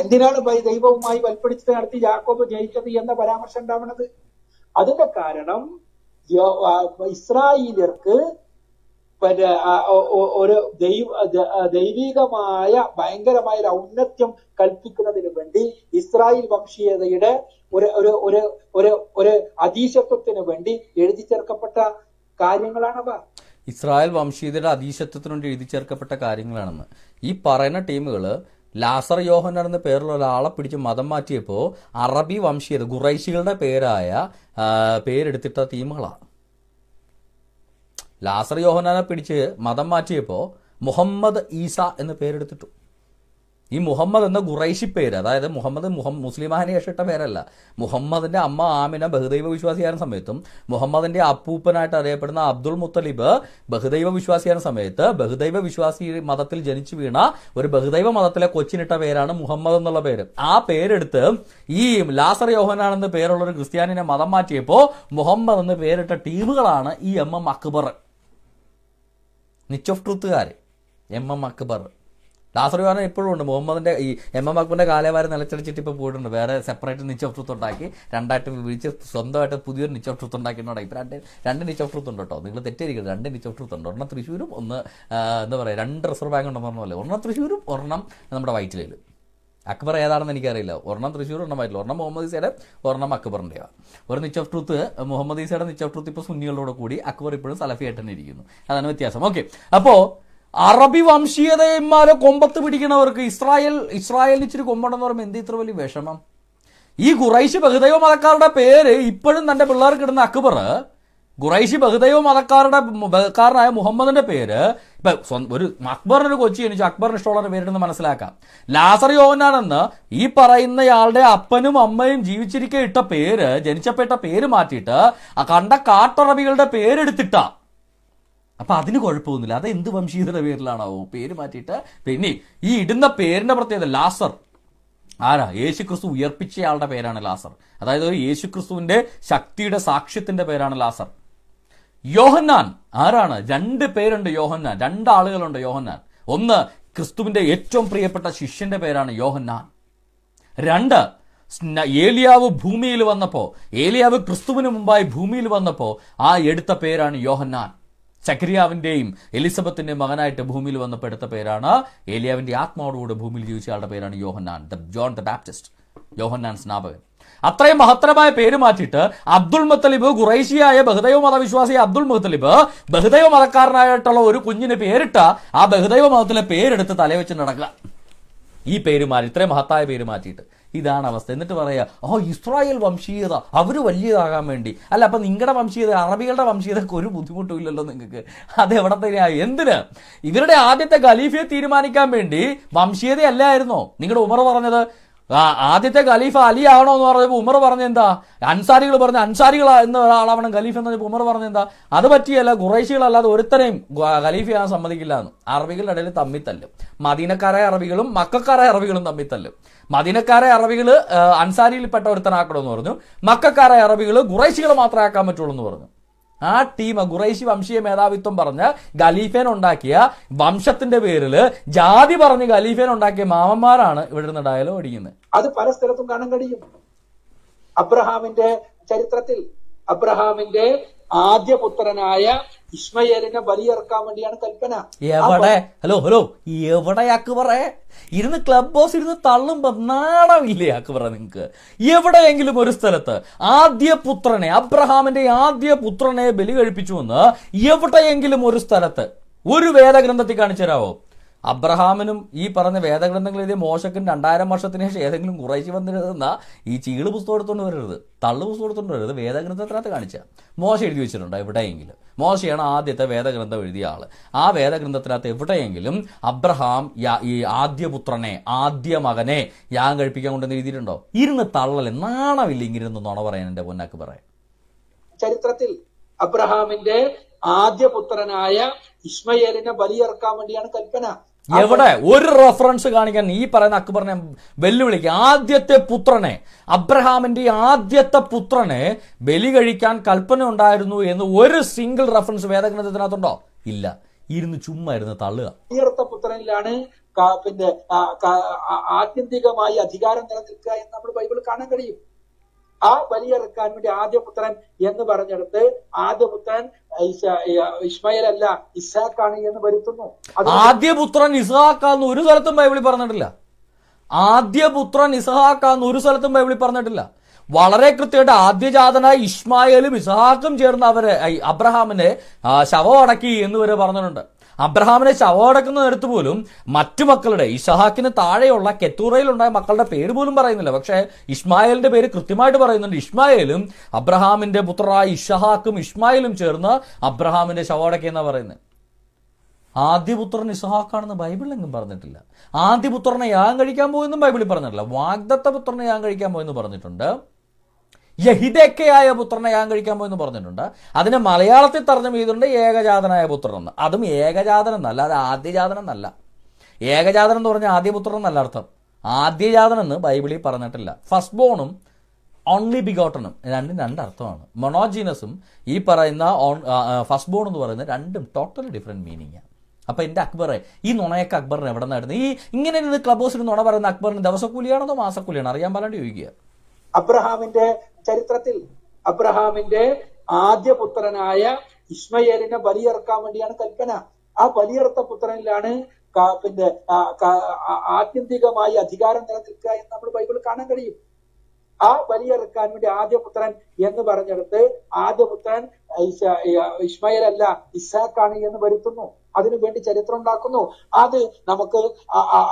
എന്തിനാണ് ദൈവവുമായി വൽപ്പടിച്ച് നടത്തി ജാക്കോബ് ജയിച്ചത് എന്ന പരാമർശം ഉണ്ടാവുന്നത്? അതിന്റെ കാരണം ഇസ്രായേലർക്ക് പിന്നെ ഒരു ദൈവ ദൈവികമായ ഭയങ്കരമായ ഒരു ഔന്നത്യം കൽപ്പിക്കുന്നതിന് വേണ്ടി ഇസ്രായേൽ വംശീയതയുടെ ഒരു ഒരു ഒരു ഒരു ഒരു അതീശത്വത്തിന് വേണ്ടി എഴുതി ചേർക്കപ്പെട്ട കാര്യങ്ങളാണവ ഇസ്രായേൽ വംശീയതയുടെ അതീശത്വത്തിനുവേണ്ടി എഴുതി ചേർക്കപ്പെട്ട കാര്യങ്ങളാണെന്ന്. ഈ പറയുന്ന ടീമുകൾ ലാസർ യോഹൻ എന്ന പേരുള്ള ഒരാളെ പിടിച്ച് മതം മാറ്റിയപ്പോൾ അറബി വംശീയത ഖുറൈശികളുടെ പേരായ പേരെടുത്തിട്ട ടീമുകളാണ് ലാസർ യോഹനാനെ പിടിച്ച് മതം മാറ്റിയപ്പോൾ മുഹമ്മദ് ഈസ എന്ന് പേരെടുത്തിട്ടു. ഈ മുഹമ്മദ് എന്ന ഖുറൈശി പേര് അതായത് മുഹമ്മദ് മുഹമ്മ മുസ്ലിമാനെ ഇഷ്ട പേരല്ല. മുഹമ്മദിന്റെ അമ്മ ആമിന ബഹുദൈവ വിശ്വാസിയായ സമയത്തും മുഹമ്മദിന്റെ അപ്പൂപ്പനായിട്ട് അറിയപ്പെടുന്ന അബ്ദുൾ മുത്തലിബ് ബഹുദൈവ വിശ്വാസിയായ സമയത്ത് ബഹുദൈവ വിശ്വാസി മതത്തിൽ ജനിച്ചു വീണ ഒരു ബഹുദൈവ മതത്തിലെ കൊച്ചിനിട്ട പേരാണ് മുഹമ്മദ് എന്നുള്ള പേര്. ആ പേരെടുത്ത് ഈ ലാസർ യോഹനാൻ എന്ന പേരുള്ള ഒരു ക്രിസ്ത്യാനിനെ മതം മാറ്റിയപ്പോൾ മുഹമ്മദ് എന്ന് പേരിട്ട ടീമുകളാണ് ഈ M M Akbar. Niche of ട്രൂത്തുകാർ M M Akbar. Lazar പറഞ്ഞാൽ ഇപ്പോഴും ഉണ്ട്. മുഹമ്മദിന്റെ ഈ എം എം അക്ബറിന്റെ കാലവാരം നിലച്ചടിച്ചിട്ട് ഇപ്പോൾ പോയിട്ടുണ്ട്. വേറെ സെപ്പറേറ്റ് നിച്ച് ട്രൂത്ത് ഉണ്ടാക്കി രണ്ടായിട്ട് വിളിച്ച് സ്വന്തമായിട്ട് പുതിയൊരു നിച്ച് ട്രൂത്ത് ഉണ്ടാക്കിയിട്ടുണ്ട് ഇപ്പം രണ്ട് രണ്ട് നിച്ച് ട്രൂത്ത് ഉണ്ട് കേട്ടോ. നിങ്ങൾ തെറ്റിയിരിക്കുന്നത് രണ്ട് നിച്ച് ട്രൂത്ത് ഉണ്ട്. ഒരെണ്ണം തൃശ്ശൂരും ഒന്ന് എന്താ പറയുക രണ്ട് റിസർവ് ബാങ്ക് ഉണ്ടെന്ന് പറഞ്ഞ പോലെ. ഒരെണ്ണം തൃശ്ശൂരും ഒരെണ്ണം നമ്മുടെ വൈറ്റിലയിലും അക്ബർ ഏതാണെന്ന് എനിക്കറിയില്ല. ഒരെണ്ണം തൃശ്ശൂർ ഒരെണ്ണം വൈറ്റിൽ ഒരെണ്ണം മുഹമ്മദ് ഈസയുടെ ഒരെണ്ണം അക്ബറിന്റെയാണ് ഒരു നിച്ച് ഓഫ് ട്രൂത്ത് മുഹമ്മദ് ഈസയുടെ നിച്ച് ഓഫ് ട്രൂത്ത് ഇപ്പോൾ സുന്നികളോട് കൂടി അക്ബർ ഇപ്പോഴും സലഫിയായിട്ട് തന്നെ ഇരിക്കുന്നു. അതാണ് വ്യത്യാസം. ഓക്കെ. അപ്പോൾ അറബി വംശീയതന്മാരെ കൊമ്പത്ത് പിടിക്കുന്നവർക്ക് ഇസ്രായേൽ ഇസ്രായേലിന് ഇച്ചിരി കൊമ്പുണ്ടെന്ന് പറയുമ്പോൾ എന്ത് ഇത്ര വലിയ വിഷമം? ഈ ഖുറൈശി ബഹുദൈവ മതക്കാരുടെ പേര് ഇപ്പോഴും തന്റെ പിള്ളേർക്ക് ഇടുന്ന അക്ബർ ഖുറൈശി ബഹുദൈവ മതക്കാരുടെ മതക്കാരനായ മുഹമ്മദിന്റെ പേര് ഇപ്പൊ ഒരു അക്ബറിനൊരു കൊച്ചി എനിക്ക് അക്ബറിന് ഇഷ്ടമുള്ളവരുടെ പേരിടുന്ന് മനസ്സിലാക്കാം. ലാസർ യോഹനാണെന്ന് ഈ പറയുന്നയാളുടെ അപ്പനും അമ്മയും ജീവിച്ചിരിക്കെ ഇട്ട പേര് ജനിച്ചപ്പെട്ട പേര് മാറ്റിയിട്ട് കണ്ട കാട്ടറബികളുടെ പേരെടുത്തിട്ടാ. അപ്പൊ അതിന് കുഴപ്പമൊന്നുമില്ല. അത് എന്ത് വംശീയതയുടെ പേരിലാണാവോ? പേര് മാറ്റിയിട്ട് പിന്നെ ഈ ഇടുന്ന പേരിന്റെ പ്രത്യേകത ലാസർ. ആരാ? യേശു യേശുക്രിസ്തു ഉയർപ്പിച്ചയാളുടെ പേരാണ് ലാസർ. അതായത് ഒരു യേശു ക്രിസ്തുവിന്റെ ശക്തിയുടെ സാക്ഷ്യത്തിന്റെ പേരാണ് ലാസർ. യോഹന്നാൻ. ആരാണ്? രണ്ട് പേരുണ്ട് യോഹന്നാൻ. രണ്ട് ആളുകളുണ്ട് യോഹന്നാൻ. ഒന്ന് ക്രിസ്തുവിന്റെ ഏറ്റവും പ്രിയപ്പെട്ട ശിഷ്യന്റെ പേരാണ് യോഹന്നാൻ. രണ്ട് ഏലിയാവ് ഭൂമിയിൽ വന്നപ്പോ ഏലിയാവ് ക്രിസ്തുവിന് മുമ്പായി ഭൂമിയിൽ വന്നപ്പോ ആ എടുത്ത പേരാണ് യോഹന്നാൻ. ചക്രിയാവിന്റെയും എലിസബത്തിന്റെയും മകനായിട്ട് ഭൂമിയിൽ വന്നപ്പെടുത്ത പേരാണ് ഏലിയാവിന്റെ ആത്മാവോടുകൂടി ഭൂമിയിൽ ജീവിച്ച ആളുടെ പേരാണ് Yohannan the John the Baptist Yohannan സ്നാപകൻ. അത്രയും മഹത്തരമായ പേര് മാറ്റിയിട്ട് അബ്ദുൾ മുത്തലിബ് ഖുറൈശിയായ ബഹുദൈവ മതവിശ്വാസി അബ്ദുൾ മുത്തലിബ് ബഹുദൈവ മതക്കാരനായിട്ടുള്ള ഒരു കുഞ്ഞിന് പേരിട്ട ആ ബഹുദൈവ മതത്തിലെ പേരെടുത്ത് തലവെച്ച് നടക്കുക. ഈ പേര് മാറ്റി ഇത്രയും മഹത്തായ പേര് മാറ്റിയിട്ട്. ഇതാണ് അവസ്ഥ. എന്നിട്ട് പറയുക ഓ ഇസ്രായേൽ വംശീയത അവർ വലിയതാകാൻ വേണ്ടി. അല്ല അപ്പം നിങ്ങളുടെ വംശീയത അറബികളുടെ വംശീയതക്ക് ഒരു ബുദ്ധിമുട്ടും ഇല്ലല്ലോ നിങ്ങൾക്ക് അത് എവിടെ തന്നെയാ എന്തിന്? ഇവരുടെ ആദ്യത്തെ ഖലീഫയെ തീരുമാനിക്കാൻ വേണ്ടി വംശീയതയല്ലായിരുന്നോ? നിങ്ങളുടെ ഉമർ പറഞ്ഞത് ആദ്യത്തെ ഖലീഫ അലി ആണോ എന്ന് പറഞ്ഞപ്പോൾ ഉമർ പറഞ്ഞ എന്താ അൻസാരികൾ പറഞ്ഞ അൻസാരികൾ എന്ന ഒരാളാവണം ഖലീഫ് എന്ന് പറഞ്ഞപ്പോൾ ഉമർ പറഞ്ഞ എന്താ അത് പറ്റിയല്ല ഖുറൈശികളല്ലാതെ ഒരുത്തരെയും ഖലീഫയാകാൻ സമ്മതിക്കില്ല എന്ന്. അറബികളുടെ ഇടയിൽ തല്ലും. മദീനക്കാരായ അറബികളും മക്കാരായ അറബികളും തല്ലും. മദീനക്കാരായ അറബികൾ അൻസാരിയിൽപ്പെട്ട ഒരുത്തനാക്കണമെന്ന് പറഞ്ഞു. മക്കാരായ അറബികൾ ഖുറൈശികൾ മാത്രമേ ആക്കാൻ പറ്റുള്ളൂ എന്ന് പറഞ്ഞു. ആ ടീം ഖുറൈശി വംശീയ മേധാവിത്വം പറഞ്ഞ് ഖലീഫേൻ ഉണ്ടാക്കിയ വംശത്തിന്റെ പേരിൽ ജാതി പറഞ്ഞ് ഖലീഫേൻ ഉണ്ടാക്കിയ മാമന്മാരാണ് ഇവിടെ നിന്ന് ഡയലോഗ് അടിക്കുന്നത്. അത് പല സ്ഥലത്തും കാണാൻ കഴിയും. അബ്രഹാമിന്റെ ചരിത്രത്തിൽ അബ്രഹാമിന്റെ ആദ്യ പുത്രനായ ഇസ്മയേലിനെ ബലിയിറക്കാൻ വേണ്ടിയാണ് കൽപ്പന. എവിടെ? ഹലോ ഹലോ എവിടെ അക്ബറെ ഇരുന്ന് ക്ലബ് ബോസ് ഇരുന്ന് തള്ളുമ്പോ നാണമില്ലേ അക്ബറ നിങ്ങക്ക്? എവിടെയെങ്കിലും ഒരു സ്ഥലത്ത് ആദ്യ പുത്രനെ അബ്രഹാമിന്റെ ആദ്യ പുത്രനെ ബലി കഴിപ്പിച്ചുവെന്ന് എവിടെയെങ്കിലും ഒരു സ്ഥലത്ത് ഒരു വേദഗ്രന്ഥത്തിൽ കാണിച്ചു തരാവോ? അബ്രഹാമിനും ഈ പറഞ്ഞ വേദഗ്രന്ഥങ്ങൾ എഴുതിയ മോശക്കും രണ്ടായിരം വർഷത്തിന് ശേഷം ഏതെങ്കിലും കുറേശ്ശി വന്നിരുന്ന ഈ ചീൾ പുസ്തകം എടുത്തുകൊണ്ട് വരരുത്. തള്ളു പുസ്തകം എടുത്തുകൊണ്ട് വരരുത്. വേദഗ്രന്ഥത്തിനകത്ത് കാണിച്ച. മോശം എഴുതി വെച്ചിട്ടുണ്ടോ എവിടെയെങ്കിലും? മോശയാണ് ആദ്യത്തെ വേദഗ്രന്ഥം എഴുതിയ ആൾ. ആ വേദഗ്രന്ഥത്തിനകത്ത് എവിടെയെങ്കിലും അബ്രഹാം ഈ ആദ്യ പുത്രനെ ആദ്യ മകനെ യാഗം കഴിപ്പിക്കാൻ കൊണ്ടെന്ന് എഴുതിയിട്ടുണ്ടോ? ഇരുന്ന് തള്ളൽ നാണമില്ല ഇങ്ങനെ നുണ പറയാൻ എന്റെ പൊന്നാക്ക് പറയാൻ ചരിത്രത്തിൽ അബ്രഹാമിന്റെ ആദ്യ പുത്രനായ ഇസ്മയേലിനെ ബലിയിറക്കാൻ വേണ്ടിയാണ് കൽപ്പന. എവിടെ? ഒരു റെഫറൻസ് കാണിക്കാൻ ഈ പറയുന്ന അക്ബറിനെ വെല്ലുവിളിക്കുക. ആദ്യത്തെ പുത്രനെ അബ്രഹാമിന്റെ ആദ്യത്തെ പുത്രനെ ബലി കഴിക്കാൻ കൽപ്പന ഉണ്ടായിരുന്നു എന്ന് ഒരു സിംഗിൾ റെഫറൻസ് വേദഗ്രന്ഥത്തിനകത്തുണ്ടോ? ഇല്ല. ഇരുന്ന് ചുമ്മാ ഇരുന്ന് തള്ളുക. ബലിയിറത്ത പുത്രനിലാണ് പിന്നെ ആത്യന്തികമായി അധികാരം നിലനിൽക്കുക എന്ന് നമ്മൾ ബൈബിൾ കാണാൻ കഴിയും. ആ ബലിയെറുക്കാൻ വേണ്ടി ആദ്യപുത്രൻ എന്ന് പറഞ്ഞെടുത്ത് ആദ്യപുത്രൻ ഇസ്മായിൽ അല്ല ഇസാഖാണ് എന്ന് വരുത്തുന്നു. ആദ്യപുത്രൻ ഇസഹാക്കാന്ന് ഒരു സ്ഥലത്തും ബൈബിളിൽ പറഞ്ഞിട്ടില്ല. ആദ്യപുത്രൻ ഇസഹാക്കാന്ന് ഒരു സ്ഥലത്തും ബൈബിളിൽ പറഞ്ഞിട്ടില്ല. വളരെ കൃത്യമായിട്ട് ആദ്യജാതനായ ഇസ്മായേലും ഇസഹാക്കും ചേർന്ന് അവരെ അബ്രഹാമിനെ ശവം അടക്കി എന്ന് വരെ പറഞ്ഞിട്ടുണ്ട്. അബ്രഹാമിനെ ശവം നേരത്ത് പോലും മറ്റു മക്കളുടെ ഇഷഹാക്കിന് താഴെയുള്ള കെത്തൂറയിലുണ്ടായ മക്കളുടെ പേര് പോലും പറയുന്നില്ല. പക്ഷേ ഇസ്മായേലിന്റെ പേര് കൃത്യമായിട്ട് പറയുന്നുണ്ട്. ഇസ്മായേലും അബ്രഹാമിന്റെ പുത്രരായ ഇഷഹാക്കും ഇസ്മായിലും ചേർന്ന് അബ്രഹാമിന്റെ ശവം അടക്കി എന്നാ പറയുന്നത്? ആദ്യപുത്രൻ ഇസഹാക്കാണെന്ന് ബൈബിളിലെങ്കിലും പറഞ്ഞിട്ടില്ല. ആദ്യപുത്രനെ യാഗം കഴിക്കാൻ പോയെന്നും ബൈബിളിൽ പറഞ്ഞിട്ടില്ല. വാഗ്ദത്ത പുത്രനെ യാഗം കഴിക്കാൻ പോയെന്ന് പറഞ്ഞിട്ടുണ്ട്. യഹിദേക്കയായ പുത്രനെ ഞാൻ കഴിക്കാൻ പോയെന്ന് പറഞ്ഞിട്ടുണ്ട്. അതിനെ മലയാളത്തിൽ തർജമ ചെയ്തിട്ടുണ്ട് ഏകജാതനായ പുത്രൻ എന്ന് അതും ഏകജാതനം എന്നല്ല അത് ആദ്യജാതനം എന്നല്ല ഏകജാതനം എന്ന് പറഞ്ഞാൽ ആദ്യപുത്രൻ എന്നല്ല അർത്ഥം. ആദ്യജാതനം എന്ന് ബൈബിളിൽ പറഞ്ഞിട്ടില്ല. ഫസ്റ്റ് ബോണും ഓൺലി ബിഗോട്ടനും രണ്ടും രണ്ട് അർത്ഥമാണ്. മൊണോജീനസും ഈ പറയുന്ന ഓൺ ഫസ്റ്റ് ബോൺ എന്ന് പറയുന്നത് രണ്ടും ടോട്ടലി ഡിഫറെന്റ് മീനിങ് ആണ്. അപ്പൊ എന്റെ അക്ബറെ ഈ നുണയൊക്കെ അക്ബറിന് എവിടെ നിന്നായിരുന്നു ഈ ഇങ്ങനെ ക്ലബ് ഹൗസിൽ നുണ പറയുന്ന അക്ബറിന് ദിവസക്കൂലിയാണോ മാസക്കൂലിയാണോ? അറിയാൻ പാലാണ്ട് ചോദിക്കുക അബ്രഹാമിന്റെ ചരിത്രത്തിൽ അബ്രഹാമിന്റെ ആദ്യ പുത്രനായ ഇസ്മയേലിനെ ബലിയിറക്കാൻ വേണ്ടിയാണ് കൽപ്പന. ആ ബലിയിറത്ത പുത്രനിലാണ് പിന്നെ ആത്യന്തികമായി അധികാരം നിലനിൽക്കുക എന്ന് നമ്മൾ ബൈബിൾ കാണാൻ കഴിയും. ആ ബലിയിറക്കാൻ വേണ്ടി ആദ്യപുത്രൻ എന്ന് പറഞ്ഞെടുത്ത് ആദ്യപുത്രൻ പുത്രൻ ഇസ്മായിൽ അല്ല ഇസാഖാണ് എന്ന് വരുത്തുന്നു. അതിനു വേണ്ടി ചരിത്രം ഉണ്ടാക്കുന്നു. അത് നമുക്ക്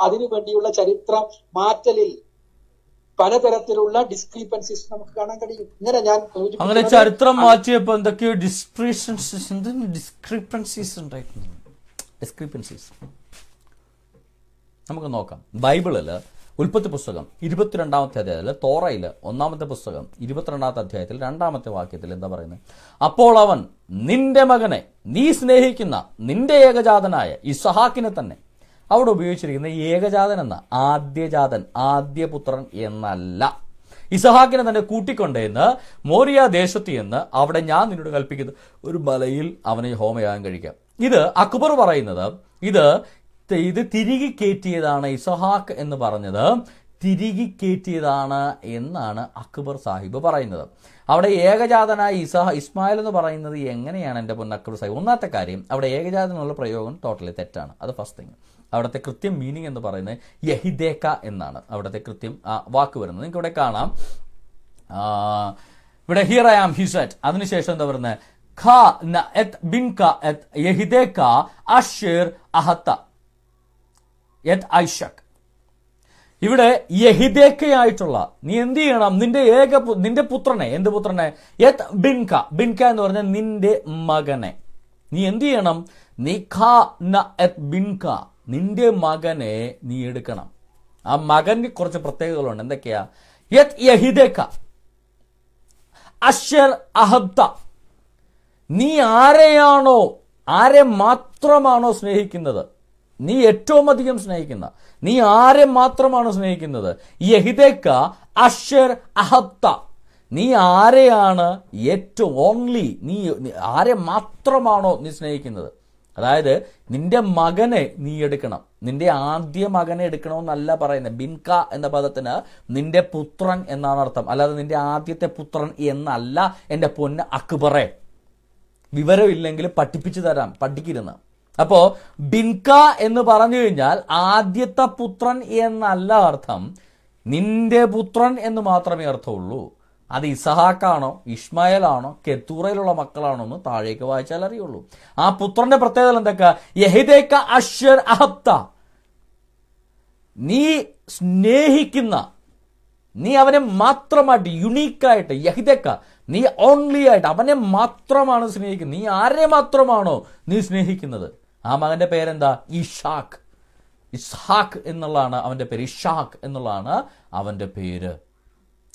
അതിനു വേണ്ടിയുള്ള ചരിത്രം മാറ്റലിൽ പലതരത്തിലുള്ള ഡിസ്ക്രീപ്പൻസീസ് നമുക്ക് കാണാൻ കഴിയും. ഇങ്ങനെ ഞാൻ അങ്ങനെ ചരിത്രം മാറ്റിയപ്പോ എന്തൊക്കെയോ ഡിസ്ക്രിപ്ഷൻസീസ് ഡിസ്ക്രിപ്പൻസീസ് ഉണ്ടായിരുന്നു ഡിസ്ക്രിപ്പൻസീസ് നമുക്ക് നോക്കാം. ബൈബിളിൽ ഉൽപ്പത്തി പുസ്തകം ഇരുപത്തിരണ്ടാമത്തെ അധ്യായത്തിൽ തോറയിൽ ഒന്നാമത്തെ പുസ്തകം ഇരുപത്തിരണ്ടാമത്തെ അധ്യായത്തിൽ രണ്ടാമത്തെ വാക്യത്തിൽ എന്താ പറയുന്നത്? അപ്പോൾ അവൻ നിന്റെ മകനെ നീ സ്നേഹിക്കുന്ന നിന്റെ ഏകജാതനായ ഇസഹാക്കിനെ തന്നെ അവിടെ ഉപയോഗിച്ചിരിക്കുന്ന ഏകജാതൻ എന്ന ആദ്യജാതൻ ആദ്യപുത്രൻ എന്നല്ല. ഇസഹാക്കിനെ തന്നെ കൂട്ടിക്കൊണ്ടേന്ന് മോറിയ ദേശത്ത് എന്ന് അവിടെ ഞാൻ നിന്നോട് കൽപ്പിക്കുന്ന ഒരു മലയിൽ അവനെ ഹോമയാഗം കഴിക്കാം. ഇത് അക്ബർ പറയുന്നത് ഇത് ഇത് തിരികെ കയറ്റിയതാണ് ഇസഹാക്ക് എന്ന് പറഞ്ഞത് തിരികെ കയറ്റിയതാണ് എന്നാണ് അക്ബർ സാഹിബ് പറയുന്നത്. അവിടെ ഏകജാതനായ ഇസഹ ഇസ്മായിൽ എന്ന് പറയുന്നത് എങ്ങനെയാണ് എന്റെ പൊന്ന അക്ബർ സാഹിബ്? ഒന്നാമത്തെ കാര്യം അവിടെ ഏകജാതനുള്ള പ്രയോഗം ടോട്ടലി തെറ്റാണ്. അത് ഫസ്റ്റ് തിങ് അവിടുത്തെ കൃത്യം മീനിങ് എന്ന് പറയുന്നത് യഹിദേക്ക എന്നാണ്. അവിടുത്തെ കൃത്യം വാക്ക് വരുന്നത്. നിങ്ങൾക്ക് ഇവിടെ കാണാം ഇവിടെ ഹിയർ ഐ ആം ഹിസറ്റ് അതിനുശേഷം എന്താ പറയുന്നത്? ഖ ഐഷക്. ഇവിടെ യഹിദേക്കയായിട്ടുള്ള നീ എന്ത് ചെയ്യണം? നിന്റെ ഏക നിന്റെ പുത്രനെ എന്ത് പുത്രനെ? യത് ബിൻക ബിൻക എന്ന് പറഞ്ഞാൽ നിന്റെ മകനെ. നീ എന്ത് ചെയ്യണം? നീ ഖ ന എത് ബിൻക നിന്റെ മകനെ നീ എടുക്കണം. ആ മകന് കുറച്ച് പ്രത്യേകതകളുണ്ട്. എന്തൊക്കെയാ? യത് അഹബ്ത നീ ആരെയാണോ ആരെ മാത്രമാണോ സ്നേഹിക്കുന്നത്? നീ ഏറ്റവും അധികം സ്നേഹിക്കുന്ന നീ ആരെ മാത്രമാണോ സ്നേഹിക്കുന്നത്? യഹിദേക്ക അഷർ അഹബ്ത നീ ആരെയാണ് ഏറ്റവും ഓൺലി നീ ആരെ മാത്രമാണോ നീ സ്നേഹിക്കുന്നത്? അതായത് നിന്റെ മകനെ നീ എടുക്കണം. നിന്റെ ആദ്യ മകനെ എടുക്കണമെന്നല്ല പറയുന്നത്. ബിൻക എന്ന പദത്തിന് നിന്റെ പുത്രൻ എന്നാണ് അർത്ഥം. അല്ലാതെ നിന്റെ ആദ്യത്തെ പുത്രൻ എന്നല്ല എന്റെ പൊന്ന് അക്ബറെ. വിവരമില്ലെങ്കിൽ പഠിപ്പിച്ചു തരാം പഠിക്കിരുന്ന്. അപ്പോ ബിൻക എന്ന് പറഞ്ഞു കഴിഞ്ഞാൽ ആദ്യത്തെ പുത്രൻ എന്നല്ല അർത്ഥം. നിന്റെ പുത്രൻ എന്ന് മാത്രമേ അർത്ഥമുള്ളൂ. അത് ഇസഹാക്കാണോ ഇസ്മായേലാണോ കെത്തൂറയിലുള്ള മക്കളാണോ എന്ന് താഴേക്ക് വായിച്ചാൽ അറിയുള്ളൂ. ആ പുത്രന്റെ പ്രത്യേകത എന്തൊക്കെ? നീ സ്നേഹിക്കുന്ന നീ അവനെ മാത്രമായിട്ട് യുണീക്കായിട്ട് യഹിതേക്ക നീ ഓൺലി ആയിട്ട് അവനെ മാത്രമാണ് സ്നേഹിക്കുന്നത്. നീ ആരെ മാത്രമാണോ നീ സ്നേഹിക്കുന്നത്? ആ മകന്റെ പേരെന്താ? ഇഷാഖ്. ഇസ്ഹാഖ് എന്നുള്ളതാണ് അവന്റെ പേര്. ഇഷാഖ് എന്നുള്ളതാണ് അവന്റെ പേര്.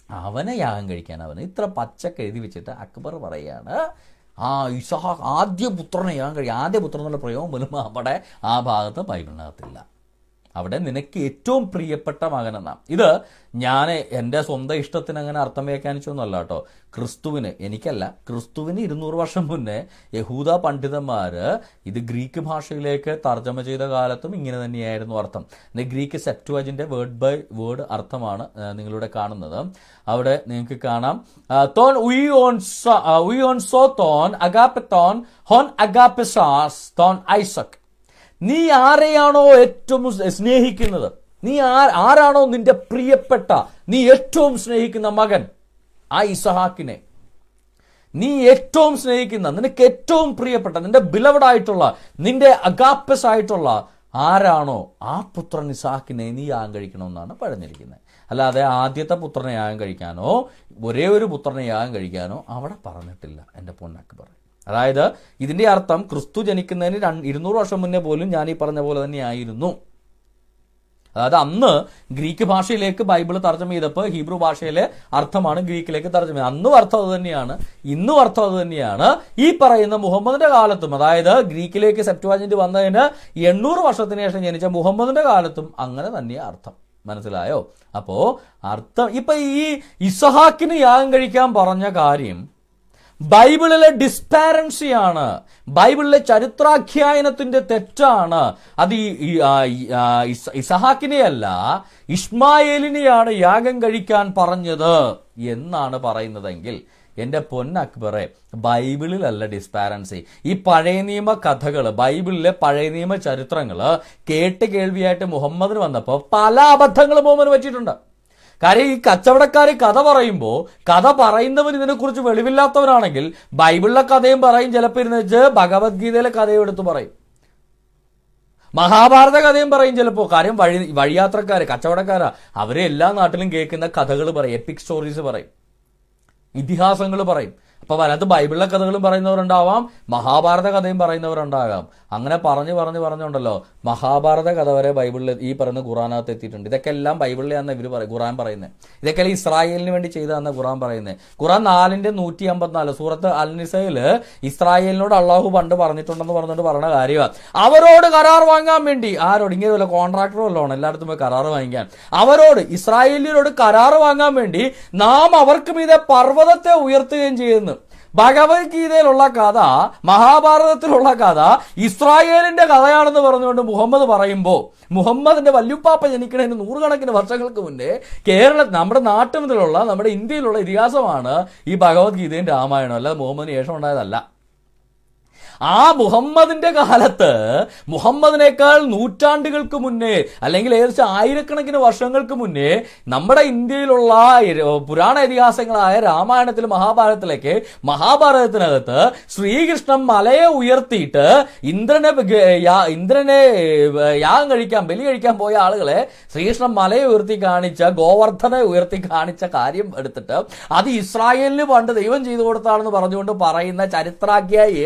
അവനെ യാഗം കഴിക്കാൻ അവന്. ഇത്ര പച്ചക്ക് എഴുതി വെച്ചിട്ട് അക്ബർ പറയാണ് ആ ഇസഹാഖ് ആദ്യ പുത്രനെ യാഗം കഴിക്കുക ആദ്യ പുത്രൻ എന്നുള്ള പ്രയോഗം പോലും അവിടെ ആ ഭാഗത്ത് ബൈബിളിനകത്തില്ല. അവിടെ നിനക്ക് ഏറ്റവും പ്രിയപ്പെട്ട മകനെന്നാണ് ഇത് ഞാൻ എന്റെ സ്വന്തം ഇഷ്ടത്തിന് അങ്ങനെ അർത്ഥം വ്യാഖ്യാനിച്ചൊന്നുമല്ല കേട്ടോ. ക്രിസ്തുവിന് എനിക്കല്ല ക്രിസ്തുവിന് ഇരുന്നൂറ് വർഷം മുന്നേ യഹൂദ പണ്ഡിതന്മാര് ഇത് ഗ്രീക്ക് ഭാഷയിലേക്ക് തർജമ ചെയ്ത കാലത്തും ഇങ്ങനെ തന്നെയായിരുന്നു അർത്ഥം. ഗ്രീക്ക് സെപ്റ്റുവജിന്റെ വേർഡ് ബൈ വേർഡ് അർത്ഥമാണ് നിങ്ങളിവിടെ കാണുന്നത്. അവിടെ നിങ്ങൾക്ക് കാണാം. തോൺ തോൻ തോൺ അഗാപ്പ തോൺ ഹോൺ അഗാപ്പെസാസ് ഐസക്. നീ ആരെയാണോ ഏറ്റവും സ്നേഹിക്കുന്നത്? നീ ആരാണോ നിന്റെ പ്രിയപ്പെട്ട? നീ ഏറ്റവും സ്നേഹിക്കുന്ന മകൻ? ആ ഇസഹാക്കിനെ. നീ ഏറ്റവും സ്നേഹിക്കുന്ന നിനക്ക് ഏറ്റവും പ്രിയപ്പെട്ട നിന്റെ ബിലവഡായിട്ടുള്ള നിന്റെ അഗാപ്പസ് ആയിട്ടുള്ള ആരാണോ ആ പുത്രൻ ഇസാക്കിനെ നീ യാഗം കഴിക്കണമെന്നാണ് പറഞ്ഞിരിക്കുന്നത്. അല്ലാതെ ആദ്യത്തെ പുത്രനെ യാഗം കഴിക്കാനോ ഒരേ ഒരു പുത്രനെ യാഗം കഴിക്കാനോ അവിടെ പറഞ്ഞിട്ടില്ല എന്റെ പൊന്നക്ബർ അതായത് ഇതിന്റെ അർത്ഥം ക്രിസ്തു ജനിക്കുന്നതിന് ഇരുന്നൂറ് വർഷം മുന്നേ പോലും ഞാൻ ഈ പറഞ്ഞ പോലെ തന്നെയായിരുന്നു അതായത് അന്ന് ഗ്രീക്ക് ഭാഷയിലേക്ക് ബൈബിൾ തർജമ ചെയ്തപ്പോൾ ഹീബ്രു ഭാഷയിലെ അർത്ഥമാണ് ഗ്രീക്കിലേക്ക് തർജമ ചെയ്തത്. അന്നും അർത്ഥം അത് തന്നെയാണ് ഇന്നും അർത്ഥം അത് തന്നെയാണ്. ഈ പറയുന്ന മുഹമ്മദിന്റെ കാലത്തും അതായത് ഗ്രീക്കിലേക്ക് സെപ്റ്റുവാജന്റ് വന്നതിന് എണ്ണൂറ് വർഷത്തിന് ശേഷം ജനിച്ച മുഹമ്മദിന്റെ കാലത്തും അങ്ങനെ തന്നെയാണ് അർത്ഥം. മനസ്സിലായോ? അപ്പോ അർത്ഥം ഇപ്പൊ ഈ ഇസഹാക്കിന് യാഗം കഴിക്കാൻ പറഞ്ഞ കാര്യം ബൈബിളിലെ ഡിസ്പാരൻസിയാണ്. ബൈബിളിലെ ചരിത്രാഖ്യായനത്തിന്റെ തെറ്റാണ്. അത് ഈ ഇസഹാക്കിനെയല്ല ഇസ്മായേലിനെയാണ് യാഗം കഴിക്കാൻ പറഞ്ഞത് എന്നാണ് പറയുന്നതെങ്കിൽ എന്റെ പൊന്നക്ബറെ ബൈബിളിലല്ല ഡിസ്പാരൻസി. ഈ പഴയ നിയമ കഥകൾ ബൈബിളിലെ പഴയ നിയമ ചരിത്രങ്ങൾ കേട്ട് കേൾവിയായിട്ട് മുഹമ്മദിന് വന്നപ്പോൾ പല അബദ്ധങ്ങളും മുഹമ്മദ് പറ്റിയിട്ടുണ്ട്. കാര്യം ഈ കച്ചവടക്കാർ കഥ പറയുമ്പോൾ കഥ പറയുന്നവൻ ഇതിനെക്കുറിച്ച് വെളിവില്ലാത്തവനാണെങ്കിൽ ബൈബിളിലെ കഥയും പറയും. ചിലപ്പോൾ ഇരുന്ന് വെച്ച് ഭഗവത്ഗീതയിലെ കഥയും എടുത്ത് പറയും. മഹാഭാരത കഥയും പറയും ചിലപ്പോൾ കാര്യം വഴി വഴിയാത്രക്കാര് കച്ചവടക്കാരാ. അവരെ എല്ലാ നാട്ടിലും കേൾക്കുന്ന കഥകൾ പറയും. എപ്പിക് സ്റ്റോറീസ് പറയും. ഇതിഹാസങ്ങൾ പറയും. അപ്പൊ അതിനകത്ത് ബൈബിളിലെ കഥകളും പറയുന്നവരുണ്ടാവാം. മഹാഭാരത കഥയും പറയുന്നവരുണ്ടാകാം. അങ്ങനെ പറഞ്ഞു പറഞ്ഞു പറഞ്ഞുണ്ടല്ലോ. മഹാഭാരത കഥ വരെ ബൈബിളിൽ ഈ പറയുന്ന ഖുറാനകത്ത് എത്തിയിട്ടുണ്ട്. ഇതൊക്കെ എല്ലാം ബൈബിളിലാന്ന് ഇവർ പറയും ഖുറാൻ പറയുന്നത് ഇതൊക്കെ ഇസ്രായേലിന് വേണ്ടി ചെയ്തതെന്ന് ഖുറാൻ പറയുന്നത് ഖുറാൻ നാലിന്റെ നൂറ്റി അമ്പത്തിനാല് സൂറത്ത് അൽ നിസയിൽ ഇസ്രായേലിനോട് അള്ളാഹു പണ്ട് പറഞ്ഞിട്ടുണ്ടെന്ന് പറഞ്ഞിട്ട് പറഞ്ഞ കാര്യമാണ് അവരോട് കരാർ വാങ്ങാൻ വേണ്ടി ആരോട്? ഇങ്ങനെ വല്ല കോൺട്രാക്ടറോ വല്ലതാണ് എല്ലായിടത്തും പോയി കരാർ വാങ്ങിക്കാൻ. അവരോട് ഇസ്രായേലിനോട് കരാർ വാങ്ങാൻ വേണ്ടി നാം അവർക്ക് മീതെ പർവതത്തെ ഉയർത്തുകയും ചെയ്യുന്നു. ഭഗവത്ഗീതയിലുള്ള കഥ മഹാഭാരതത്തിലുള്ള കഥ ഇസ്രായേലിന്റെ കഥയാണെന്ന് പറഞ്ഞുകൊണ്ട് മുഹമ്മദ് പറയുമ്പോൾ മുഹമ്മദിന്റെ വല്യുപ്പാപ്പ ജനിക്കണതിന് നൂറുകണക്കിന് വർഷങ്ങൾക്ക് മുന്നേ കേരള നമ്മുടെ നാട്ടുമുതലുള്ള നമ്മുടെ ഇന്ത്യയിലുള്ള ഇതിഹാസമാണ് ഈ ഭഗവത്ഗീതയും രാമായണം അല്ലാതെ മുഹമ്മദിന് ശേഷം ഉണ്ടായതല്ല. ആ മുഹമ്മദിന്റെ കാലത്ത് മുഹമ്മദിനേക്കാൾ നൂറ്റാണ്ടുകൾക്ക് മുന്നേ അല്ലെങ്കിൽ ഏകദേശം ആയിരക്കണക്കിന് വർഷങ്ങൾക്ക് മുന്നേ നമ്മുടെ ഇന്ത്യയിലുള്ള പുരാണ ഇതിഹാസങ്ങളായ രാമായണത്തിൽ മഹാഭാരതത്തിലേക്ക് മഹാഭാരതത്തിനകത്ത് ശ്രീകൃഷ്ണൻ മലയെ ഉയർത്തിയിട്ട് ഇന്ദ്രനെ ഇന്ദ്രനെ യാഗം കഴിക്കാൻ ബലി കഴിക്കാൻ പോയ ആളുകളെ ശ്രീകൃഷ്ണൻ മലയെ ഉയർത്തി കാണിച്ച ഗോവർദ്ധനെ ഉയർത്തി കാണിച്ച കാര്യം എടുത്തിട്ട് അത് ഇസ്രായേലിന് പണ്ട് ദൈവം ചെയ്തു കൊടുത്താണെന്ന് പറഞ്ഞുകൊണ്ട് പറയുന്ന ചരിത്രാഖ്യായി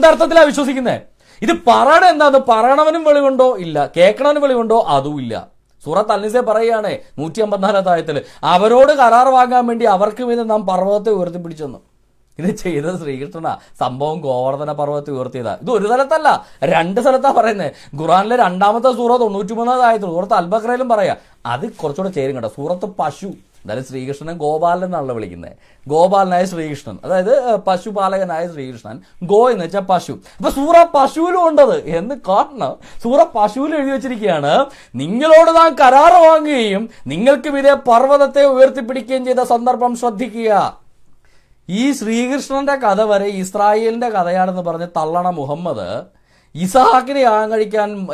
ഈ എന്തർത്ഥത്തിലാ വിശ്വസിക്കുന്നത് ഇത് പറയണ എന്താന്ന് പറയണവനും വെളിവുണ്ടോ? ഇല്ല. കേൾക്കണവനും വെളിവുണ്ടോ? അതും ഇല്ല. സൂറത്ത് അൽനിസെ പറയുകയാണേ നൂറ്റി അമ്പത്തിനാലാം തായത്തിൽ അവരോട് കരാർ വാങ്ങാൻ വേണ്ടി അവർക്ക് മീതെ നാം പർവതത്തെ ഉയർത്തിപ്പിടിച്ചെന്നു ഇത് ചെയ്തത് ശ്രീകൃഷ്ണ സംഭവം ഗോവർദ്ധന പർവതത്തെ ഉയർത്തിയതാ. ഇത് ഒരു സ്ഥലത്തല്ല രണ്ട് സ്ഥലത്താ പറയുന്നത് ഖുറാനിലെ രണ്ടാമത്തെ സൂറത്ത് തൊണ്ണൂറ്റി മൂന്നാമതായത് സൂറത്ത് അൽബക്രയിലും പറയാ. അത് കുറച്ചുകൂടെ ചേരും കേട്ടോ. സൂറത്ത് പശു. എന്തായാലും ശ്രീകൃഷ്ണൻ ഗോപാലൻ എന്നാണല്ലോ വിളിക്കുന്നത്. ഗോപാലനായ ശ്രീകൃഷ്ണൻ. അതായത് പശുപാലകനായ ശ്രീകൃഷ്ണൻ. ഗോ എന്ന് വെച്ചാൽ പശു. അപ്പൊ സൂറ പശുവിലും ഉണ്ടത്. എന്ന് കാരണം സൂറ പശുവിൽ എഴുതി വെച്ചിരിക്കുകയാണ് നിങ്ങളോട് താൻ കരാർ വാങ്ങുകയും നിങ്ങൾക്ക് ഇതേ പർവതത്തെ ഉയർത്തിപ്പിടിക്കുകയും ചെയ്ത സന്ദർഭം ശ്രദ്ധിക്കുക. ഈ ശ്രീകൃഷ്ണന്റെ കഥ വരെ ഇസ്രായേലിന്റെ കഥയാണെന്ന് പറഞ്ഞ് തള്ളണ മുഹമ്മദ് ഇസഹാക്കിനെ യാഗം കഴിക്കാൻ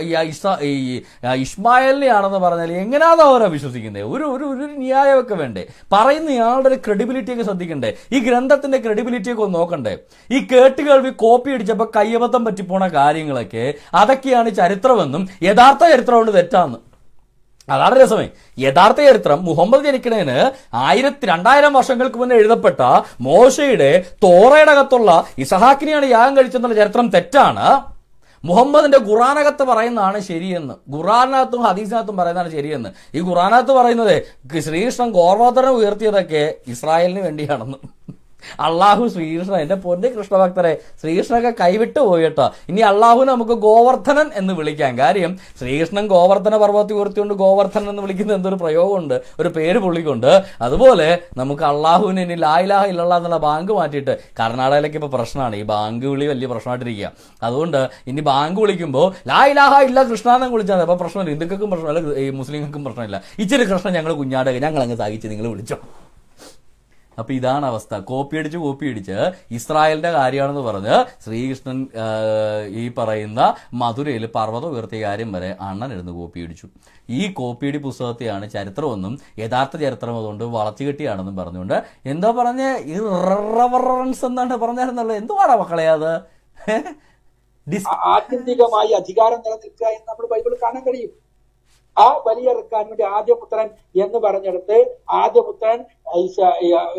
ഈ ഇസ്മായിലിനെ ആണെന്ന് പറഞ്ഞാൽ എങ്ങനെയാണ് അവരെ വിശ്വസിക്കുന്നത് ഒരു ഒരു ഒരു ന്യായമൊക്കെ വേണ്ടേ? പറയുന്ന ഇയാളുടെ ഒരു ക്രെഡിബിലിറ്റിയൊക്കെ ശ്രദ്ധിക്കണ്ടേ? ഈ ഗ്രന്ഥത്തിന്റെ ക്രെഡിബിലിറ്റിയൊക്കെ ഒന്ന് നോക്കണ്ടേ? ഈ കേട്ടുകേൾവി കോപ്പി അടിച്ചപ്പോൾ കയ്യബദ്ധം പറ്റിപ്പോണ കാര്യങ്ങളൊക്കെ അതൊക്കെയാണ് ചരിത്രമെന്നും യഥാർത്ഥ ചരിത്രം കൊണ്ട് തെറ്റാന്ന്. അതാണ് രസമേ. യഥാർത്ഥ ചരിത്രം മുഹമ്മദ് ജനിക്കണേന് ആയിരത്തി രണ്ടായിരം വർഷങ്ങൾക്ക് മുന്നേ എഴുതപ്പെട്ട മോശയുടെ തോറയുടെ അകത്തുള്ള ഇസഹാക്കിനെയാണ് യാഗം കഴിച്ചെന്നുള്ള ചരിത്രം തെറ്റാണ്. മുഹമ്മദിന്റെ ഖുറാനകത്ത് പറയുന്നതാണ് ശരിയെന്ന്. ഖുറാനകത്തും ഹദീസിനകത്തും പറയുന്നതാണ് ശരിയെന്ന്. ഈ ഖുറാനകത്ത് പറയുന്നത് ശ്രീകൃഷ്ണൻ ഗോർവോധനം ഉയർത്തിയതൊക്കെ ഇസ്രായേലിന് വേണ്ടിയാണെന്ന്. അള്ളാഹു ശ്രീകൃഷ്ണ എന്റെ പൊന്നെ കൃഷ്ണഭക്തരെ ശ്രീകൃഷ്ണനൊക്കെ കൈവിട്ട് പോയിട്ടോ ഇനി അള്ളാഹു നമുക്ക് ഗോവർദ്ധനൻ എന്ന് വിളിക്കാം. കാര്യം ശ്രീകൃഷ്ണൻ ഗോവർദ്ധന പർവത്തി ഉയർത്തിക്കൊണ്ട് ഗോവർദ്ധനൻ എന്ന് വിളിക്കുന്ന എന്തൊരു പ്രയോഗമുണ്ട് ഒരു പേര് പുള്ളിക്കൊണ്ട്. അതുപോലെ നമുക്ക് അള്ളാഹുവിന് ഇനി ലായിലാഹ ഇല്ലല്ല എന്നുള്ള ബാങ്ക് മാറ്റിയിട്ട് കർണാടകയിലേക്ക് ഇപ്പൊ പ്രശ്നമാണ്. ഈ ബാങ്ക് വിളി വലിയ പ്രശ്നമായിട്ടിരിക്കുക. അതുകൊണ്ട് ഇനി ബാങ്ക് വിളിക്കുമ്പോൾ ലായിലാഹ ഇല്ല കൃഷ്ണാന്ന് വിളിച്ചാൽ അപ്പൊ പ്രശ്നമില്ല. ഹിന്ദുക്കൾക്കും പ്രശ്നമില്ല. ഈ മുസ്ലിങ്ങൾക്കും പ്രശ്നമില്ല. ഇച്ചിരി കൃഷ്ണൻ ഞങ്ങൾ കുഞ്ഞാടക ഞങ്ങൾ അങ്ങ് സാഹിച്ച് നിങ്ങൾ വിളിച്ചോ. അപ്പൊ ഇതാണ് അവസ്ഥ. കോപ്പി അടിച്ച് കോപ്പി അടിച്ച് ഇസ്രായേലിന്റെ കാര്യമാണെന്ന് പറഞ്ഞ് ശ്രീകൃഷ്ണൻ ഈ പറയുന്ന മധുരയിൽ പർവതം ഉയർത്തിയ കാര്യം വരെ അണ്ണൻ ഇരുന്ന് കോപ്പി അടിച്ചു. ഈ കോപ്പിയടി പുസ്തകത്തെയാണ് ചരിത്രമെന്നും യഥാർത്ഥ ചരിത്രം അതുകൊണ്ട് വളച്ചുകെട്ടിയാണെന്നും പറഞ്ഞുകൊണ്ട് എന്താ പറഞ്ഞ? ഇറവറൻസ് എന്നാണ് പറഞ്ഞായിരുന്നല്ലോ. എന്തുവാടാ മക്കളെ അത്? ആത്യന്തികമായി അധികാരം നിലനിൽക്കുക എന്ന് നമ്മൾ ബൈബിൾ കാണാൻ കഴിയും. ആ ബലിയെറുക്കാൻ വേണ്ടി ആദ്യപുത്രൻ എന്ന് പറഞ്ഞെടുത്ത് ആദ്യപുത്രൻ